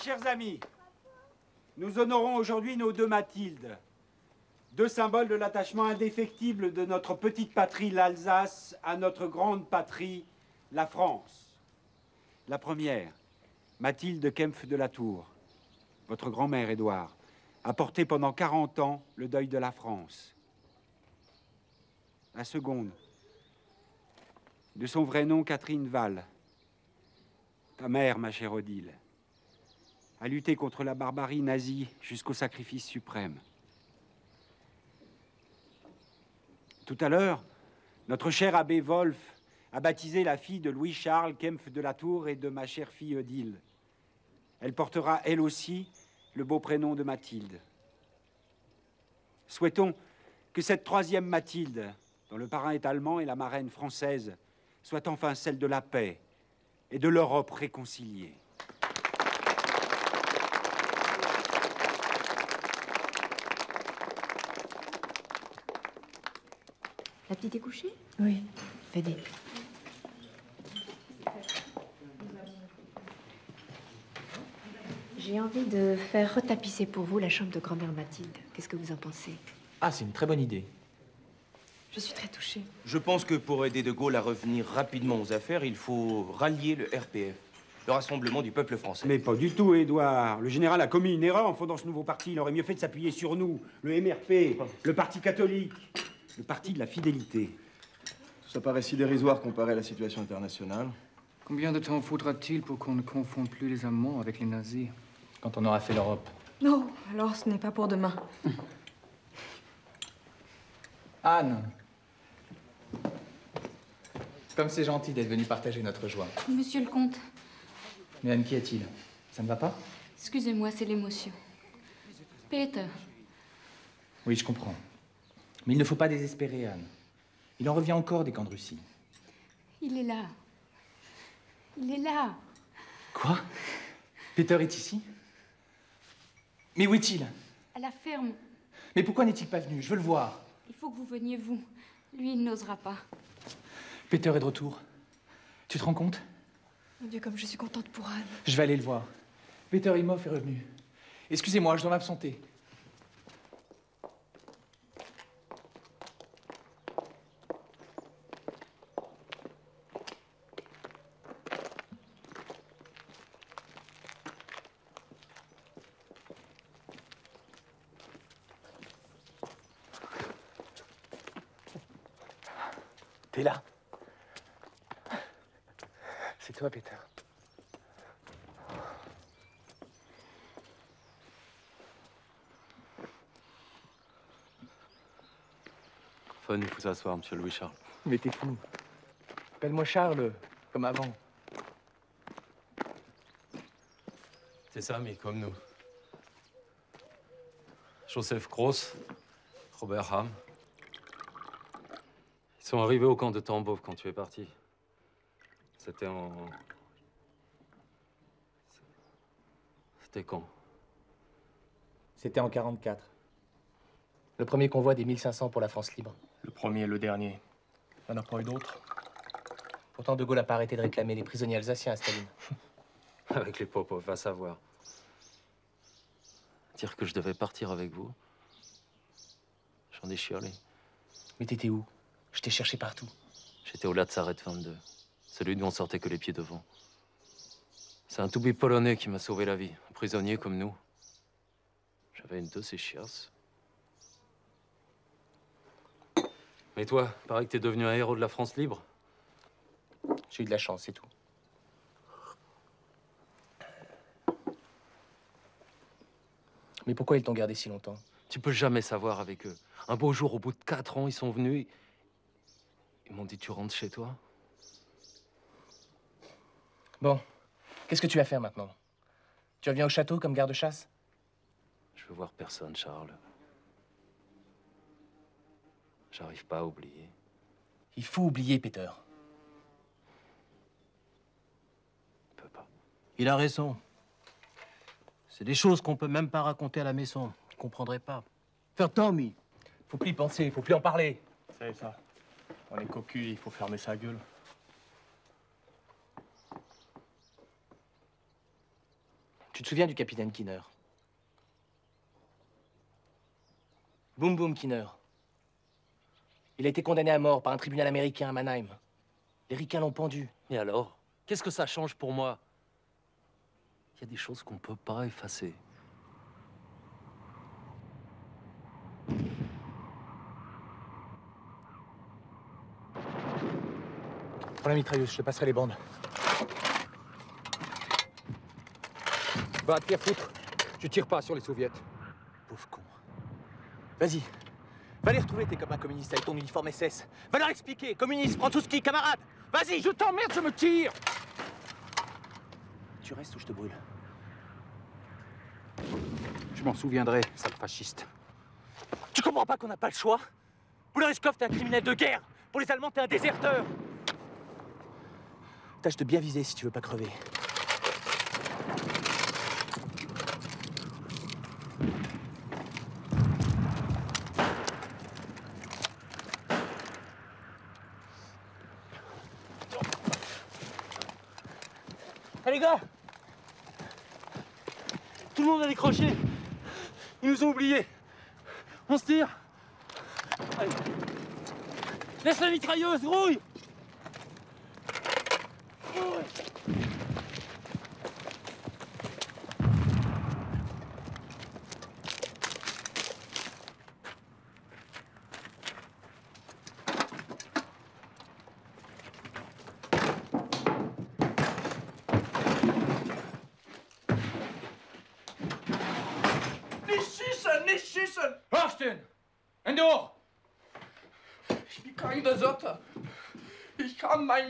Chers amis, nous honorons aujourd'hui nos deux Mathildes, deux symboles de l'attachement indéfectible de notre petite patrie, l'Alsace, à notre grande patrie, la France. La première, Mathilde Kempf de la Tour, votre grand-mère, Édouard, a porté pendant 40 ans le deuil de la France. La seconde, de son vrai nom, Catherine Val, ta mère, ma chère Odile, a lutté contre la barbarie nazie jusqu'au sacrifice suprême. Tout à l'heure, notre cher abbé Wolf a baptisé la fille de Louis-Charles Kempf de la Tour et de ma chère fille Odile. Elle portera, elle aussi, le beau prénom de Mathilde. Souhaitons que cette troisième Mathilde, dont le parrain est allemand et la marraine française, soit enfin celle de la paix et de l'Europe réconciliée. La petite est couchée Oui. Venez. J'ai envie de faire retapisser pour vous la chambre de grand-mère Mathilde. Qu'est-ce que vous en pensez Ah, c'est une très bonne idée. Je suis très touchée. Je pense que pour aider De Gaulle à revenir rapidement aux affaires, il faut rallier le RPF, le Rassemblement du peuple français. Mais pas du tout, Édouard. Le général a commis une erreur en fondant ce nouveau parti. Il aurait mieux fait de s'appuyer sur nous, le MRP, le Parti catholique, le Parti de la fidélité. Tout ça paraît si dérisoire comparé à la situation internationale. Combien de temps faudra-t-il pour qu'on ne confonde plus les Allemands avec les nazis Quand on aura fait l'Europe. Non, alors ce n'est pas pour demain. [LAUGHS] Anne Comme c'est gentil d'être venu partager notre joie. Monsieur le comte, Mais Anne, qu'y a-t-il Ça ne va pas? Excusez-moi, c'est l'émotion. Peter, Oui, je comprends. Mais il ne faut pas désespérer, Anne. Il en revient encore des camps de Russie. il est là. Il est là. Quoi? Peter est ici? Mais où est-il? À la ferme. Mais pourquoi n'est-il pas venu? Je veux le voir. Il faut que vous veniez, vous. Lui, il n'osera pas. Peter est de retour. Tu te rends compte? Mon Dieu, comme je suis contente pour Anne. Je vais aller le voir. Peter Imhoff est revenu. Excusez-moi, je dois m'absenter. T'es là. C'est toi, Peter. Faut s'asseoir, monsieur Louis-Charles. Mais t'es fou. Appelle-moi Charles, comme avant. C'est ça, mais comme nous. Joseph Gross, Robert Ham. Ils sont arrivés au camp de Tambov quand tu es parti. C'était en. C'était quand? C'était en 44. Le premier convoi des 1500 pour la France libre. Le premier et le dernier. Il n'y en a pas eu d'autres. Pourtant, De Gaulle n'a pas arrêté de réclamer les prisonniers alsaciens à Staline. [LAUGHS] Avec les Popov, va savoir. Dire que je devais partir avec vous. J'en ai chialé. Mais t'étais où? Je t'ai cherché partout. J'étais au Lazaret 22. Celui d'où on sortait que les pieds devant. C'est un toubib polonais qui m'a sauvé la vie. Un prisonnier comme nous. J'avais une de ces chiasses. Mais toi, pareil que t'es devenu un héros de la France libre. J'ai eu de la chance, c'est tout. Mais pourquoi ils t'ont gardé si longtemps? Tu peux jamais savoir avec eux. Un beau jour, au bout de quatre ans, ils sont venus. Ils m'ont dit Tu rentres chez toi? Bon, qu'est-ce que tu vas faire maintenant? Tu reviens au château comme garde-chasse? Je veux voir personne, Charles. J'arrive pas à oublier. Il faut oublier, Peter. Il a raison. C'est des choses qu'on peut même pas raconter à la maison. Je comprendrais pas. Faire Tommy. Faut plus y penser, faut plus en parler. C'est ça. On est cocu, il faut fermer sa gueule. Tu te souviens du capitaine Kinner? Boom Boom Kinner. Il a été condamné à mort par un tribunal américain à Mannheim. Les ricains l'ont pendu. Et alors? Qu'est-ce que ça change pour moi? Il y a des choses qu'on peut pas effacer. Prends la mitrailleuse, je te passerai les bandes. Va te faire foutre. Tu tires pas sur les soviets. Pauvre con. Vas-y. Va les retrouver tes copains communistes avec ton uniforme SS. Va leur expliquer. Communistes, prends tout ce qui, camarade. Vas-y. Je t'emmerde, je me tire. Tu restes ou je te brûle? Je m'en souviendrai, sale fasciste. Tu comprends pas qu'on n'a pas le choix? Boulariskov, t'es un criminel de guerre. Pour les Allemands, t'es un déserteur. Tâche de bien viser si tu veux pas crever. Allez, gars. Tout le monde a décroché. Ils nous ont oubliés. On se tire. Allez. Laisse la mitrailleuse, rouille. Nicht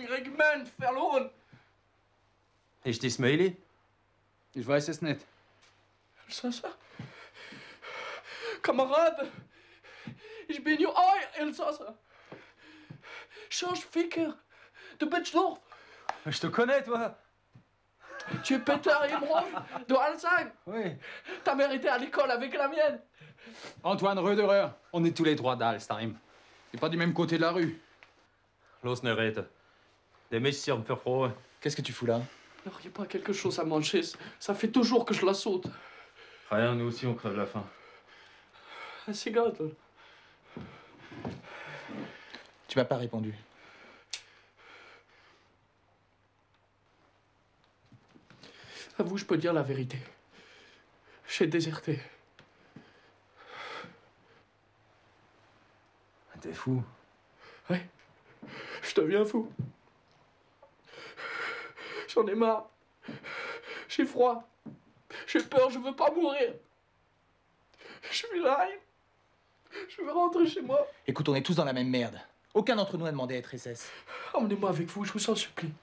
Regiment verloren. Ist die Smeili? Ich weiß es nicht. Elsässer? Kamerad, ich bin ja auch Elsässer. Georges Ficker, de Betschdorf. Je te connais, toi Tu es Peter Imhoff de Alzheim. Oui. Ta mère était à l'école avec la mienne. Antoine Röderer, on est tous les trois d'Alstheim. C'est pas du même côté de la rue. Los, ne Der Mist me fait froid. Qu'est-ce que tu fous là N'auriez pas quelque chose à manger Ça fait toujours que je la saute. Rien, nous aussi, on crève la faim. Un cigarette. là. Tu m'as pas répondu. À vous, je peux dire la vérité. J'ai déserté. T'es fou. Oui, je deviens fou. J'en ai marre. J'ai froid. J'ai peur, je veux pas mourir. Je suis là. Je veux rentrer chez moi. Écoute, on est tous dans la même merde. Aucun d'entre nous n'a demandé à être SS. Emmenez-moi avec vous, je vous en supplie.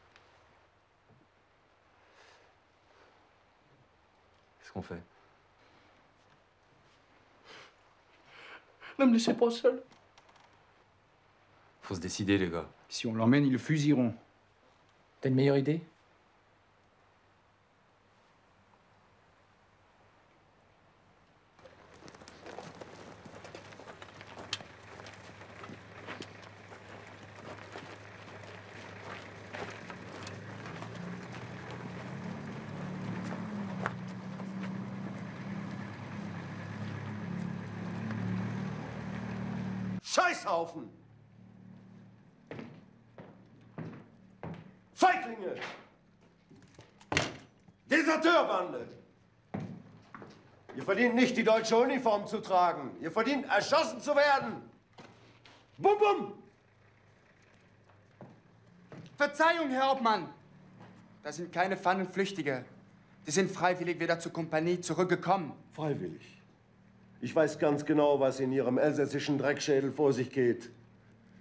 Qu'est-ce qu'on fait? Ne me laissez pas seul. Faut se décider, les gars. Si on l'emmène, ils le fusilleront. T'as une meilleure idée? Nicht, die deutsche Uniform zu tragen. Ihr verdient, erschossen zu werden. Bum, bum! Verzeihung, Herr Hauptmann. Das sind keine Pfannenflüchtige. Die sind freiwillig wieder zur Kompanie zurückgekommen. Freiwillig? Ich weiß ganz genau, was in Ihrem elsässischen Dreckschädel vor sich geht.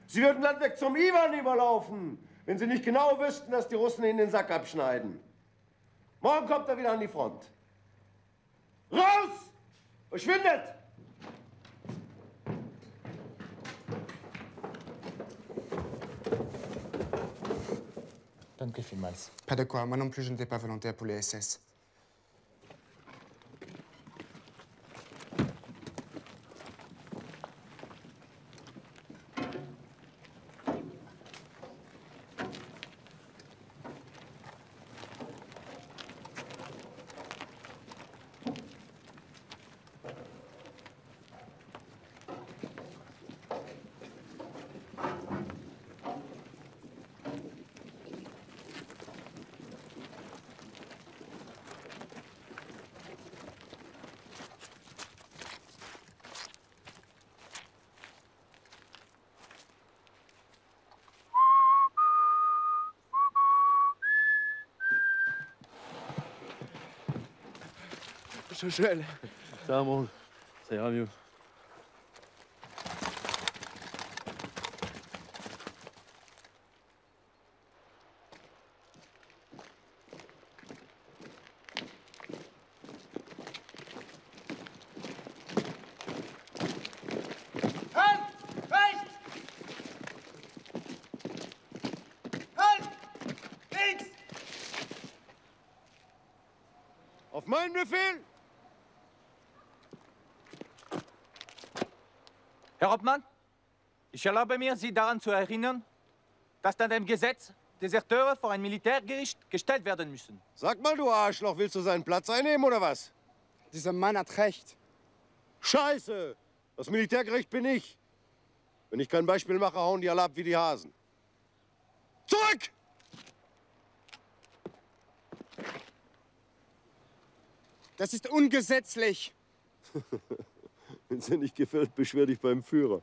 Sie würden landweg zum Iwan überlaufen, wenn Sie nicht genau wüssten, dass die Russen Ihnen den Sack abschneiden. Morgen kommt er wieder an die Front. Raus! Verschwindet! Danke vielmals. Pas de quoi. Moi non plus, je n'étais pas volontaire pour les SS. Je gèle. Ça mon. Ça ira mieux. Ich erlaube mir, Sie daran zu erinnern, dass nach dem Gesetz Deserteure vor ein Militärgericht gestellt werden müssen. Sag mal, du Arschloch, willst du seinen Platz einnehmen oder was? Dieser Mann hat recht. Scheiße! Das Militärgericht bin ich. Wenn ich kein Beispiel mache, hauen die alle ab wie die Hasen. Zurück! Das ist ungesetzlich. [LAUGHS] Wenn's dir nicht gefällt, beschwer dich beim Führer.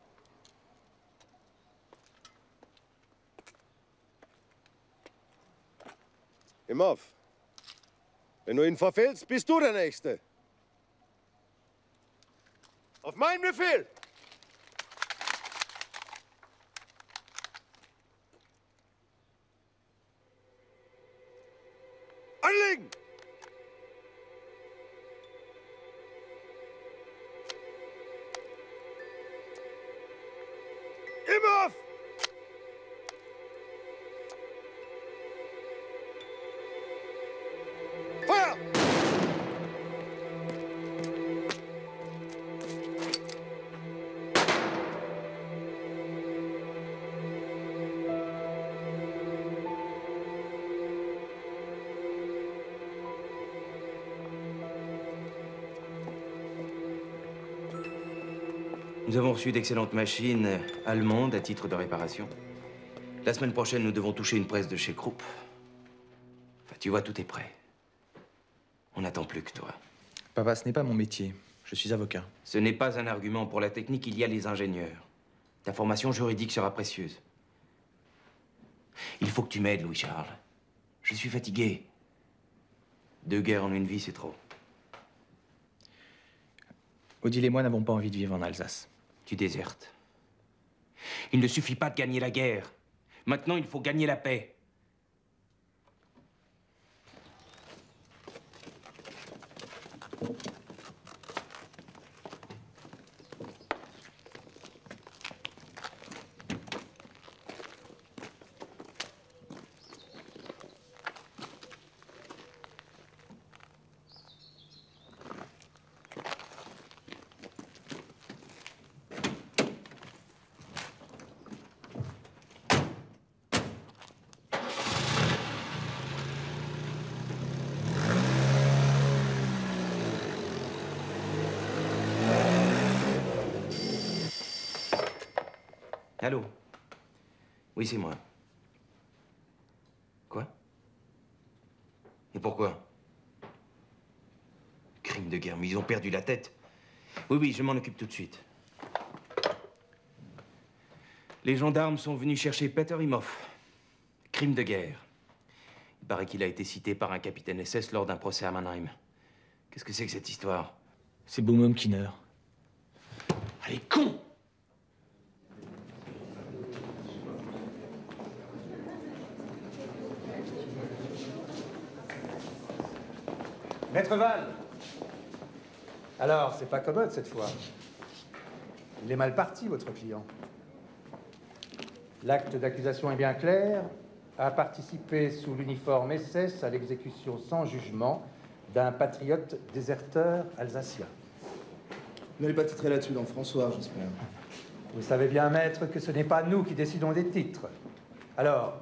Im auf. Wenn du ihn verfehlst, bist du der Nächste. Auf meinen Befehl! Nous avons reçu d'excellentes machines allemandes à titre de réparation. La semaine prochaine, nous devons toucher une presse de chez Krupp. Enfin, tu vois, tout est prêt. On n'attend plus que toi. Papa, ce n'est pas mon métier. Je suis avocat. Ce n'est pas un argument pour la technique, il y a les ingénieurs. Ta formation juridique sera précieuse. Il faut que tu m'aides, Louis-Charles. Je suis fatigué. Deux guerres en une vie, c'est trop. Odile et moi n'avons pas envie de vivre en Alsace. Tu désertes. Il ne suffit pas de gagner la guerre. Maintenant, il faut gagner la paix. Allô Oui, c'est moi. Quoi? Et pourquoi? Crime de guerre, mais ils ont perdu la tête. Oui, oui, je m'en occupe tout de suite. Les gendarmes sont venus chercher Peter Imhoff. Crime de guerre. Il paraît qu'il a été cité par un capitaine SS lors d'un procès à Mannheim. Qu'est-ce que c'est que cette histoire? C'est qui meurt. Allez, con Maître Val Alors, c'est pas commode cette fois. Il est mal parti, votre client. L'acte d'accusation est bien clair. A participé sous l'uniforme SS à l'exécution sans jugement d'un patriote déserteur alsacien. Vous n'allez pas titrer là-dessus dans François, j'espère. Vous savez bien, maître, que ce n'est pas nous qui décidons des titres. Alors,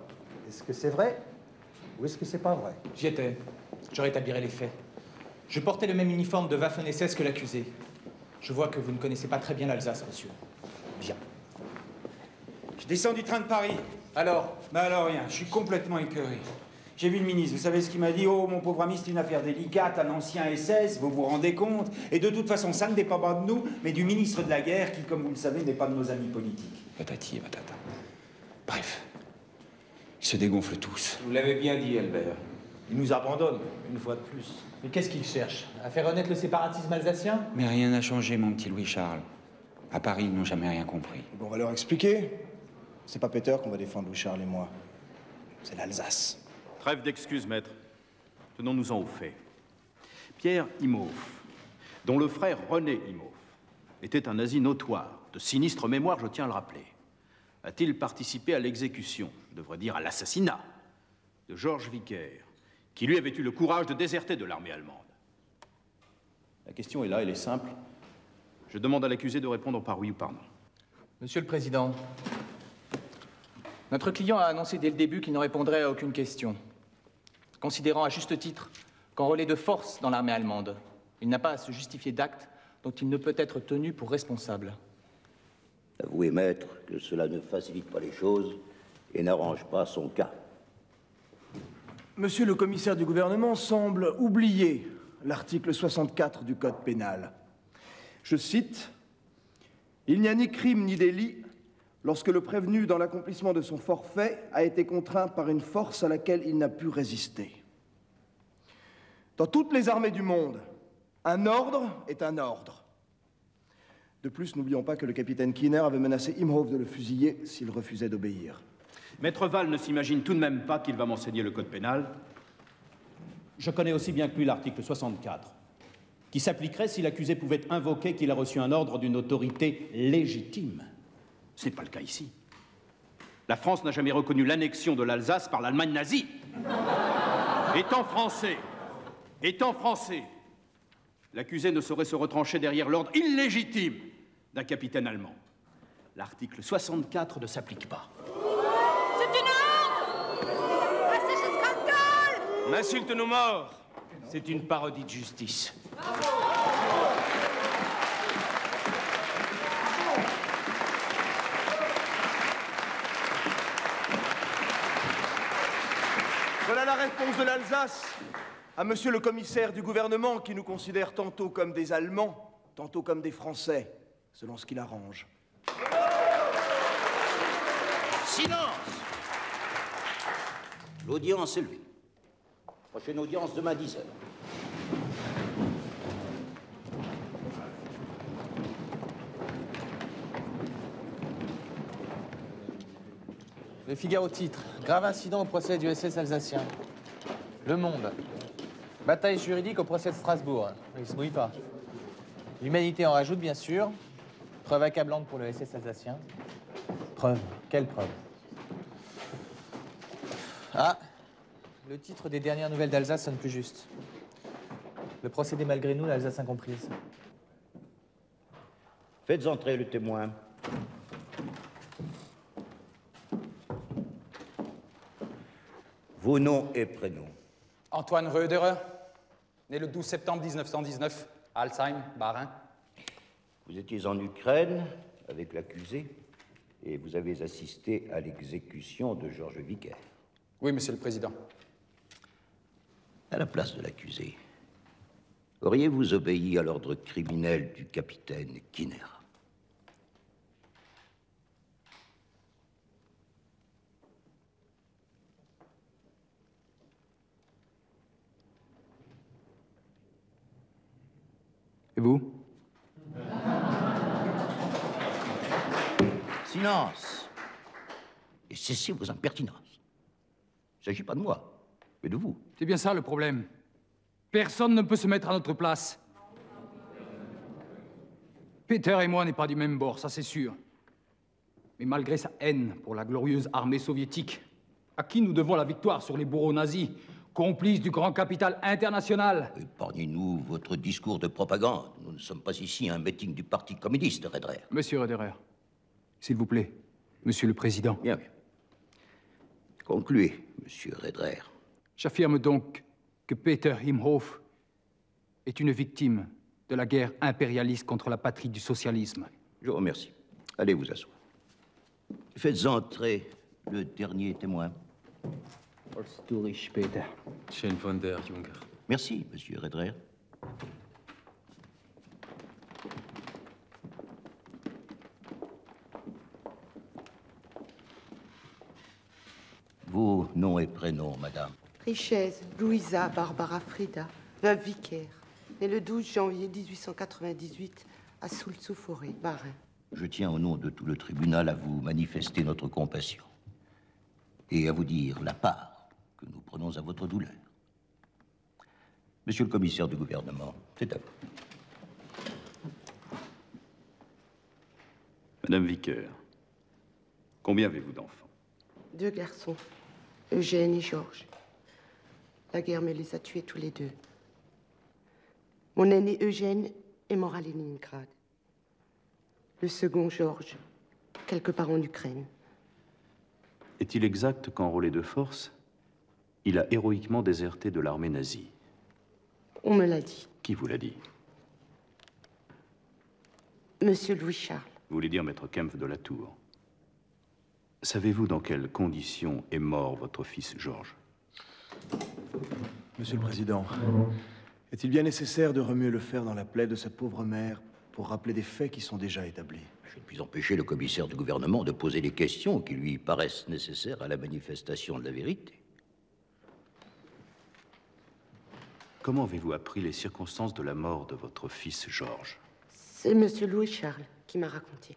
est-ce que c'est vrai ou est-ce que c'est pas vrai? J'y étais. Je rétablirai les faits. Je portais le même uniforme de Waffen-SS que l'accusé. Je vois que vous ne connaissez pas très bien l'Alsace, monsieur. Bien. Je descends du train de Paris. Alors Bah alors rien, je suis complètement écœuré. J'ai vu le ministre, vous savez ce qu'il m'a dit? Oh, mon pauvre ami, c'est une affaire délicate, un ancien SS, vous vous rendez compte? Et de toute façon, ça ne dépend pas de nous, mais du ministre de la guerre, qui, comme vous le savez, n'est pas de nos amis politiques. Patati et patata. Bref. Ils se dégonflent tous. Vous l'avez bien dit, Albert. Ils nous abandonnent, une fois de plus. Mais qu'est-ce qu'ils cherchent À faire renaître le séparatisme alsacien? Mais rien n'a changé, mon petit Louis-Charles. À Paris, ils n'ont jamais rien compris. Bon, on va leur expliquer. C'est pas Peter qu'on va défendre, Louis-Charles et moi. C'est l'Alsace. Trêve d'excuses, maître. Tenons-nous-en aux faits. Pierre Imhoff, dont le frère René Imhoff était un nazi notoire, de sinistre mémoire, je tiens à le rappeler, a-t-il participé à l'exécution, je devrais dire à l'assassinat, de Georges Vicaire, qui lui avait eu le courage de déserter de l'armée allemande La question est là, elle est simple. Je demande à l'accusé de répondre par oui ou par non. Monsieur le Président, notre client a annoncé dès le début qu'il ne répondrait à aucune question, considérant à juste titre qu'en relais de force dans l'armée allemande, il n'a pas à se justifier d'actes dont il ne peut être tenu pour responsable. Avouez, maître, que cela ne facilite pas les choses et n'arrange pas son cas. Monsieur le commissaire du gouvernement semble oublier l'article 64 du Code pénal. Je cite Il n'y a ni crime ni délit lorsque le prévenu, dans l'accomplissement de son forfait, a été contraint par une force à laquelle il n'a pu résister. Dans toutes les armées du monde, un ordre est un ordre. De plus, n'oublions pas que le capitaine Kiener avait menacé Imhoff de le fusiller s'il refusait d'obéir. Maître Val ne s'imagine tout de même pas qu'il va m'enseigner le code pénal. Je connais aussi bien que lui l'article 64, qui s'appliquerait si l'accusé pouvait invoquer qu'il a reçu un ordre d'une autorité légitime. Ce n'est pas le cas ici. La France n'a jamais reconnu l'annexion de l'Alsace par l'Allemagne nazie. Étant français, étant français, l'accusé ne saurait se retrancher derrière l'ordre illégitime d'un capitaine allemand. L'article 64 ne s'applique pas. C'est une honte Assez ce scandale On insulte nos morts. C'est une parodie de justice. Voilà la réponse de l'Alsace à monsieur le commissaire du gouvernement qui nous considère tantôt comme des Allemands, tantôt comme des Français, selon ce qu'il arrange. Silence L'audience est levée. Prochaine audience demain 10 heures. Le Figaro titre Grave incident au procès du SS alsacien. Le Monde. Bataille juridique au procès de Strasbourg. Il se mouille pas. L'humanité en rajoute, bien sûr. Preuve accablante pour le SS alsacien. Preuve Quelle preuve? Le titre des dernières nouvelles d'Alsace sonne plus juste. Le procédé malgré nous, l'Alsace incomprise. Faites entrer le témoin. Vos noms et prénoms. Antoine Röderer, né le 12 septembre 1919 à Alzheim, Bas-Rhin. Vous étiez en Ukraine avec l'accusé et vous avez assisté à l'exécution de Georges Vicaire. Oui, Monsieur le Président. À la place de l'accusé, auriez-vous obéi à l'ordre criminel du capitaine Kinner Et vous? Silence. Et cessez vos impertinences. Il ne s'agit pas de moi, mais de vous. C'est bien ça le problème. Personne ne peut se mettre à notre place. Peter et moi n'est pas du même bord, ça c'est sûr. Mais malgré sa haine pour la glorieuse armée soviétique, à qui nous devons la victoire sur les bourreaux nazis, complices du grand capital international? Épargnez-nous votre discours de propagande. Nous ne sommes pas ici à un meeting du Parti communiste, Redrer. Monsieur Roederer, s'il vous plaît, Monsieur le Président. Bien, bien. Concluez, Monsieur Redrer. J'affirme donc que Peter Imhoff est une victime de la guerre impérialiste contre la patrie du socialisme. Je vous remercie. Allez vous asseoir. Faites entrer le dernier témoin. Holsturich, Peter. Schön von der Junger. Merci, Monsieur Redrer. Vos noms et prénoms, madame. Richesse, Louisa Barbara Frida, veuve vicaire, née le 12 janvier 1898 à Soultz-sous-Forêt, Bas-Rhin. Je tiens au nom de tout le tribunal à vous manifester notre compassion et à vous dire la part que nous prenons à votre douleur. Monsieur le commissaire du gouvernement, c'est à vous. Madame Vicaire, combien avez-vous d'enfants? Deux garçons, Eugène et Georges. La guerre me les a tués tous les deux. Mon aîné Eugène est mort à Leningrad. Le second, Georges, quelque part en Ukraine. Est-il exact qu'enrôlé de force, il a héroïquement déserté de l'armée nazie? On me l'a dit. Qui vous l'a dit? Monsieur Louis Charles. Vous voulez dire maître Kempf de la Tour. Savez-vous dans quelles conditions est mort votre fils Georges? Monsieur le Président, est-il bien nécessaire de remuer le fer dans la plaie de cette pauvre mère pour rappeler des faits qui sont déjà établis? Je ne puis empêcher le commissaire du gouvernement de poser les questions qui lui paraissent nécessaires à la manifestation de la vérité. Comment avez-vous appris les circonstances de la mort de votre fils Georges? C'est Monsieur Louis Charles qui m'a raconté.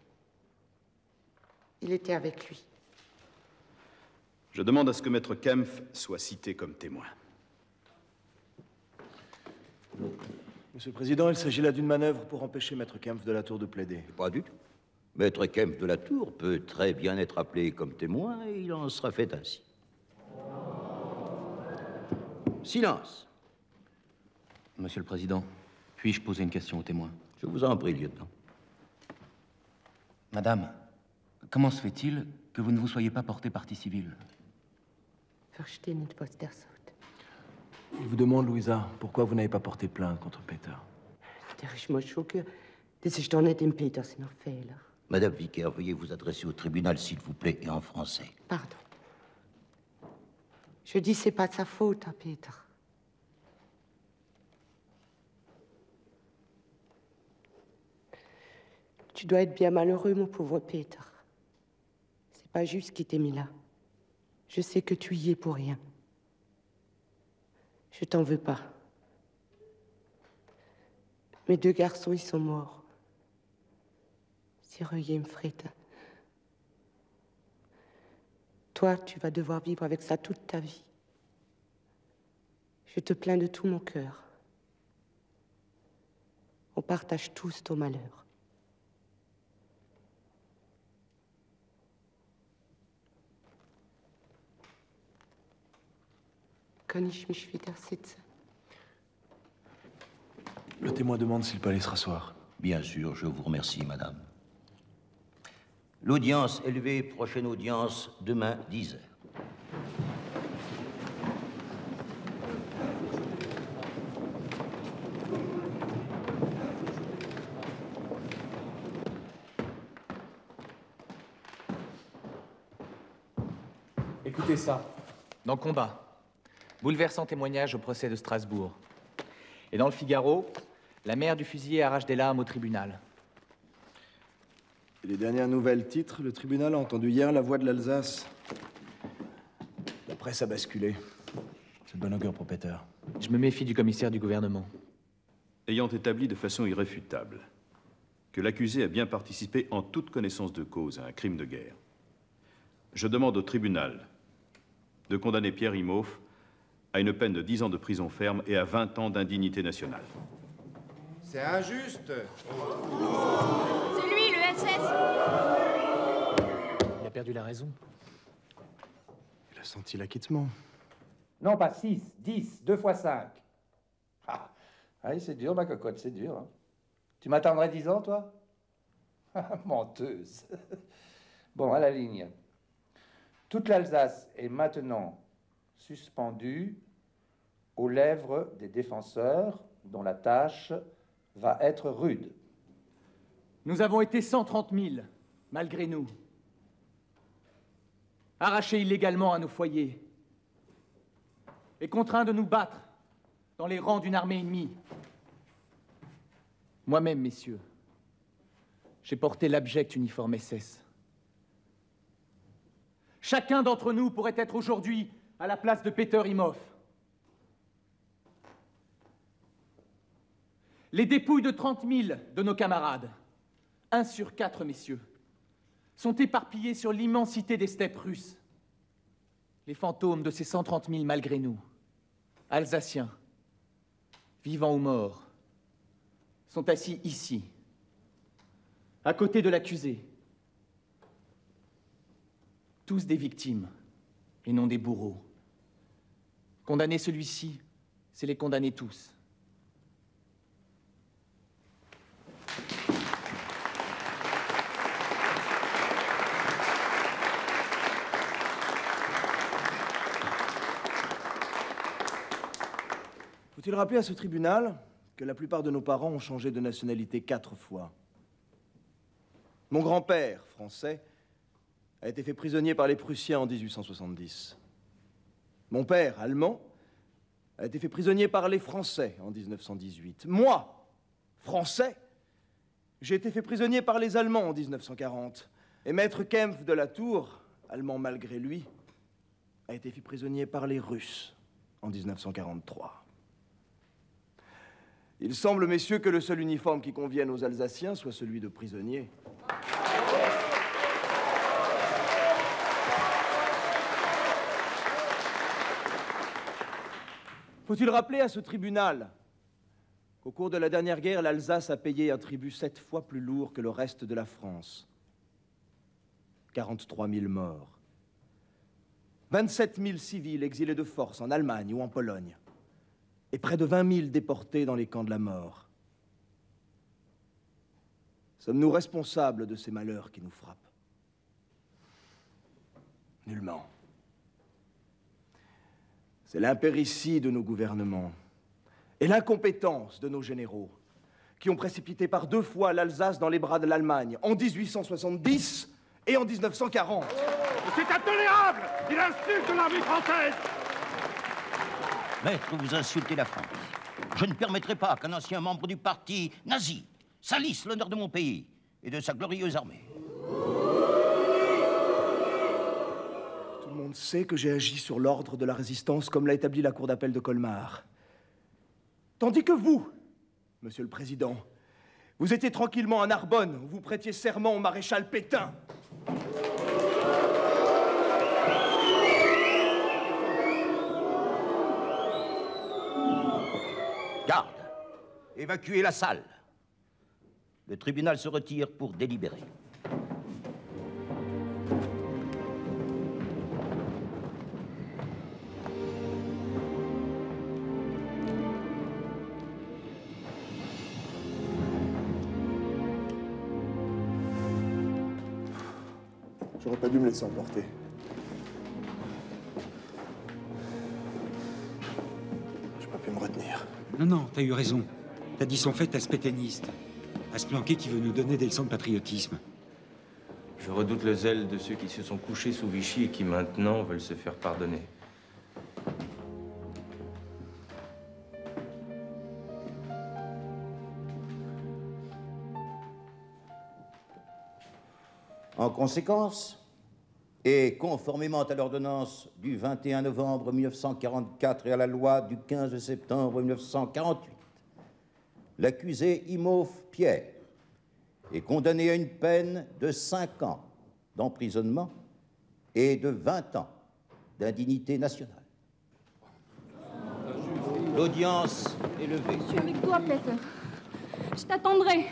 Il était avec lui. Je demande à ce que maître Kempf soit cité comme témoin. Monsieur le Président, il s'agit là d'une manœuvre pour empêcher Maître Kempf de la Tour de plaider. Pas du tout. Maître Kempf de la Tour peut très bien être appelé comme témoin et il en sera fait ainsi. Silence. Monsieur le Président, puis-je poser une question au témoin? Je vous en prie, lieutenant. Madame, comment se fait-il que vous ne vous soyez pas porté partie civile Verstehen nicht, was der sagt. Il vous demande, Louisa, pourquoi vous n'avez pas porté plainte contre Peter? Der ist mal schon ge... Das ist doch nicht im Peter sein Fehler. Madame Vicaire, veuillez vous adresser au tribunal, s'il vous plaît, et en français. Pardon. Je dis c'est pas de sa faute à Peter. Tu dois être bien malheureux, mon pauvre Peter. C'est pas juste qu'il t'ait mis là. Je sais que tu y es pour rien. Je t'en veux pas. Mes deux garçons, ils sont morts. Cyril Frida. Toi, tu vas devoir vivre avec ça toute ta vie. Je te plains de tout mon cœur. On partage tous ton malheur. Kann ich mich wieder sitzen? Le témoin demande s'il peut aller se rasseoir. Bien sûr, je vous remercie, madame. L'audience élevée, prochaine audience, demain, 10 heures. Écoutez ça. Dans Combat, bouleversant témoignage au procès de Strasbourg. Et dans le Figaro, la mère du fusillé arrache des larmes au tribunal. Et les dernières nouvelles titres, le tribunal a entendu hier la voix de l'Alsace. La presse a basculé. C'est de bon augure pour Peter. Je me méfie du commissaire du gouvernement. Ayant établi de façon irréfutable que l'accusé a bien participé en toute connaissance de cause à un crime de guerre. Je demande au tribunal de condamner Pierre Imhoff à une peine de 10 ans de prison ferme et à 20 ans d'indignité nationale. C'est injuste. C'est lui, le SS Il a perdu la raison. Il a senti l'acquittement. Non, pas 6, 10, 2 fois 5. Ah, ah oui, c'est dur, ma cocotte, c'est dur. hein. Tu m'attendrais 10 ans, toi? [LAUGHS] Ah, Menteuse. [LAUGHS] Bon, à la ligne. Toute l'Alsace est maintenant suspendue aux lèvres des défenseurs dont la tâche va être rude. Nous avons été 130 000, malgré nous. Arrachés illégalement à nos foyers. Et contraints de nous battre dans les rangs d'une armée ennemie. Moi-même, messieurs, j'ai porté l'abject uniforme SS. Chacun d'entre nous pourrait être aujourd'hui à la place de Peter Imhoff. Les dépouilles de 30 000 de nos camarades, un sur quatre, messieurs, sont éparpillés sur l'immensité des steppes russes. Les fantômes de ces 130 000 malgré nous, Alsaciens, vivants ou morts, sont assis ici, à côté de l'accusé. Tous des victimes et non des bourreaux. Condamner celui-ci, c'est les condamner tous. Faut-il rappeler à ce tribunal que la plupart de nos parents ont changé de nationalité quatre fois? Mon grand-père, français, a été fait prisonnier par les Prussiens en 1870. Mon père, allemand, a été fait prisonnier par les Français en 1918. Moi, français, j'ai été fait prisonnier par les Allemands en 1940. Et maître Kempf de la Tour, allemand malgré lui, a été fait prisonnier par les Russes en 1943. Il semble, messieurs, que le seul uniforme qui convienne aux Alsaciens soit celui de prisonnier. Faut-il rappeler à ce tribunal qu'au cours de la dernière guerre, l'Alsace a payé un tribut sept fois plus lourd que le reste de la France? 43 000 morts, 27 000 civils exilés de force en Allemagne ou en Pologne, et près de 20 000 déportés dans les camps de la mort. Sommes-nous responsables de ces malheurs qui nous frappent? Nullement. C'est l'impéritie de nos gouvernements et l'incompétence de nos généraux qui ont précipité par deux fois l'Alsace dans les bras de l'Allemagne, en 1870 et en 1940. C'est intolérable Il insulte l'armée française Maître, vous insultez la France. Je ne permettrai pas qu'un ancien membre du parti nazi salisse l'honneur de mon pays et de sa glorieuse armée. Tout le monde sait que j'ai agi sur l'ordre de la résistance comme l'a établi la Cour d'appel de Colmar. Tandis que vous, Monsieur le Président, vous étiez tranquillement à Narbonne où vous prêtiez serment au maréchal Pétain. Garde Évacuez la salle. Le tribunal se retire pour délibérer. Dû me laisser emporter. J'ai pas pu me retenir. Non, non, t'as eu raison. T'as dit son fait à ce pétainiste. À ce planqué qui veut nous donner des leçons de patriotisme. Je redoute le zèle de ceux qui se sont couchés sous Vichy et qui maintenant veulent se faire pardonner. En conséquence, et conformément à l'ordonnance du 21 novembre 1944 et à la loi du 15 septembre 1948, l'accusé Imhoff Pierre est condamné à une peine de 5 ans d'emprisonnement et de 20 ans d'indignité nationale. L'audience est levée. Je t'attendrai.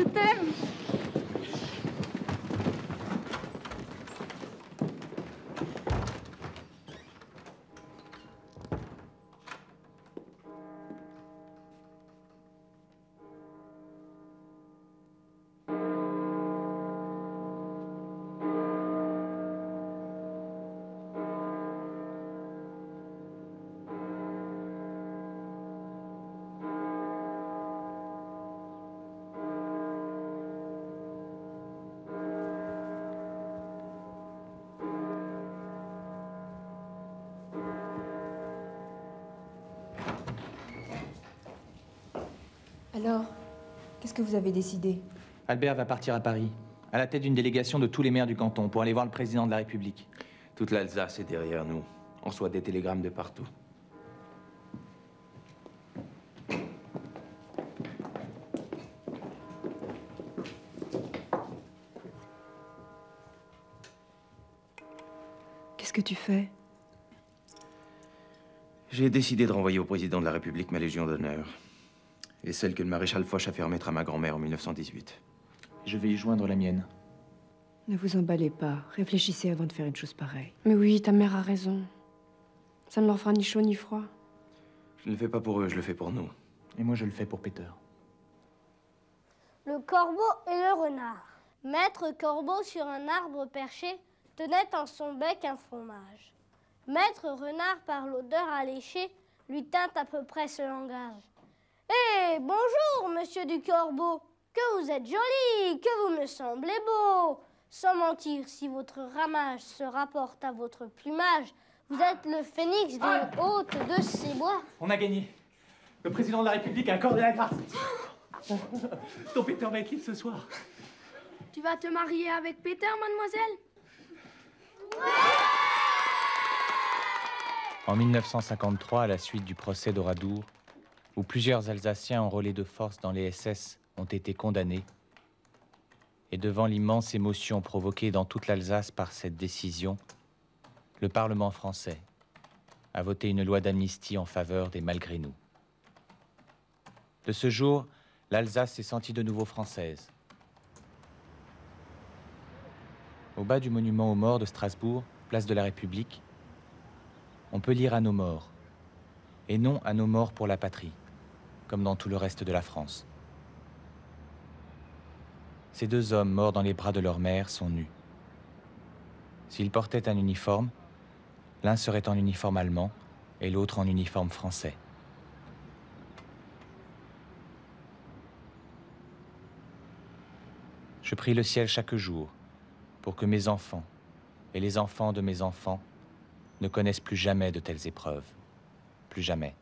Je t'aime. Que vous avez décidé Albert va partir à Paris, à la tête d'une délégation de tous les maires du canton, pour aller voir le président de la République. Toute l'Alsace est derrière nous. On reçoit des télégrammes de partout. Qu'est-ce que tu fais? J'ai décidé de renvoyer au président de la République ma Légion d'honneur. Et celle que le maréchal Foch a fait remettre à ma grand-mère en 1918. Je vais y joindre la mienne. Ne vous emballez pas. Réfléchissez avant de faire une chose pareille. Mais oui, ta mère a raison. Ça ne leur fera ni chaud ni froid. Je ne le fais pas pour eux, je le fais pour nous. Et moi, je le fais pour Peter. Le corbeau et le renard. Maître corbeau sur un arbre perché tenait en son bec un fromage. Maître renard par l'odeur alléchée lui tint à peu près ce langage. Eh, bonjour, monsieur du corbeau, que vous êtes joli, que vous me semblez beau. Sans mentir, si votre ramage se rapporte à votre plumage, vous êtes le phénix des hautes de ces bois. On a gagné. Le président de la République a accordé la grâce. [GASPS] Ton Peter va être libre ce soir. Tu vas te marier avec Peter, mademoiselle? En 1953, à la suite du procès d'Oradour, où plusieurs Alsaciens enrôlés de force dans les SS ont été condamnés, et devant l'immense émotion provoquée dans toute l'Alsace par cette décision, le Parlement français a voté une loi d'amnistie en faveur des malgré nous. De ce jour, l'Alsace s'est sentie de nouveau française. Au bas du monument aux morts de Strasbourg, place de la République, on peut lire à nos morts, et non à nos morts pour la patrie, comme dans tout le reste de la France. Ces deux hommes morts dans les bras de leur mère sont nus. S'ils portaient un uniforme, l'un serait en uniforme allemand et l'autre en uniforme français. Je prie le ciel chaque jour pour que mes enfants et les enfants de mes enfants ne connaissent plus jamais de telles épreuves. Plus jamais.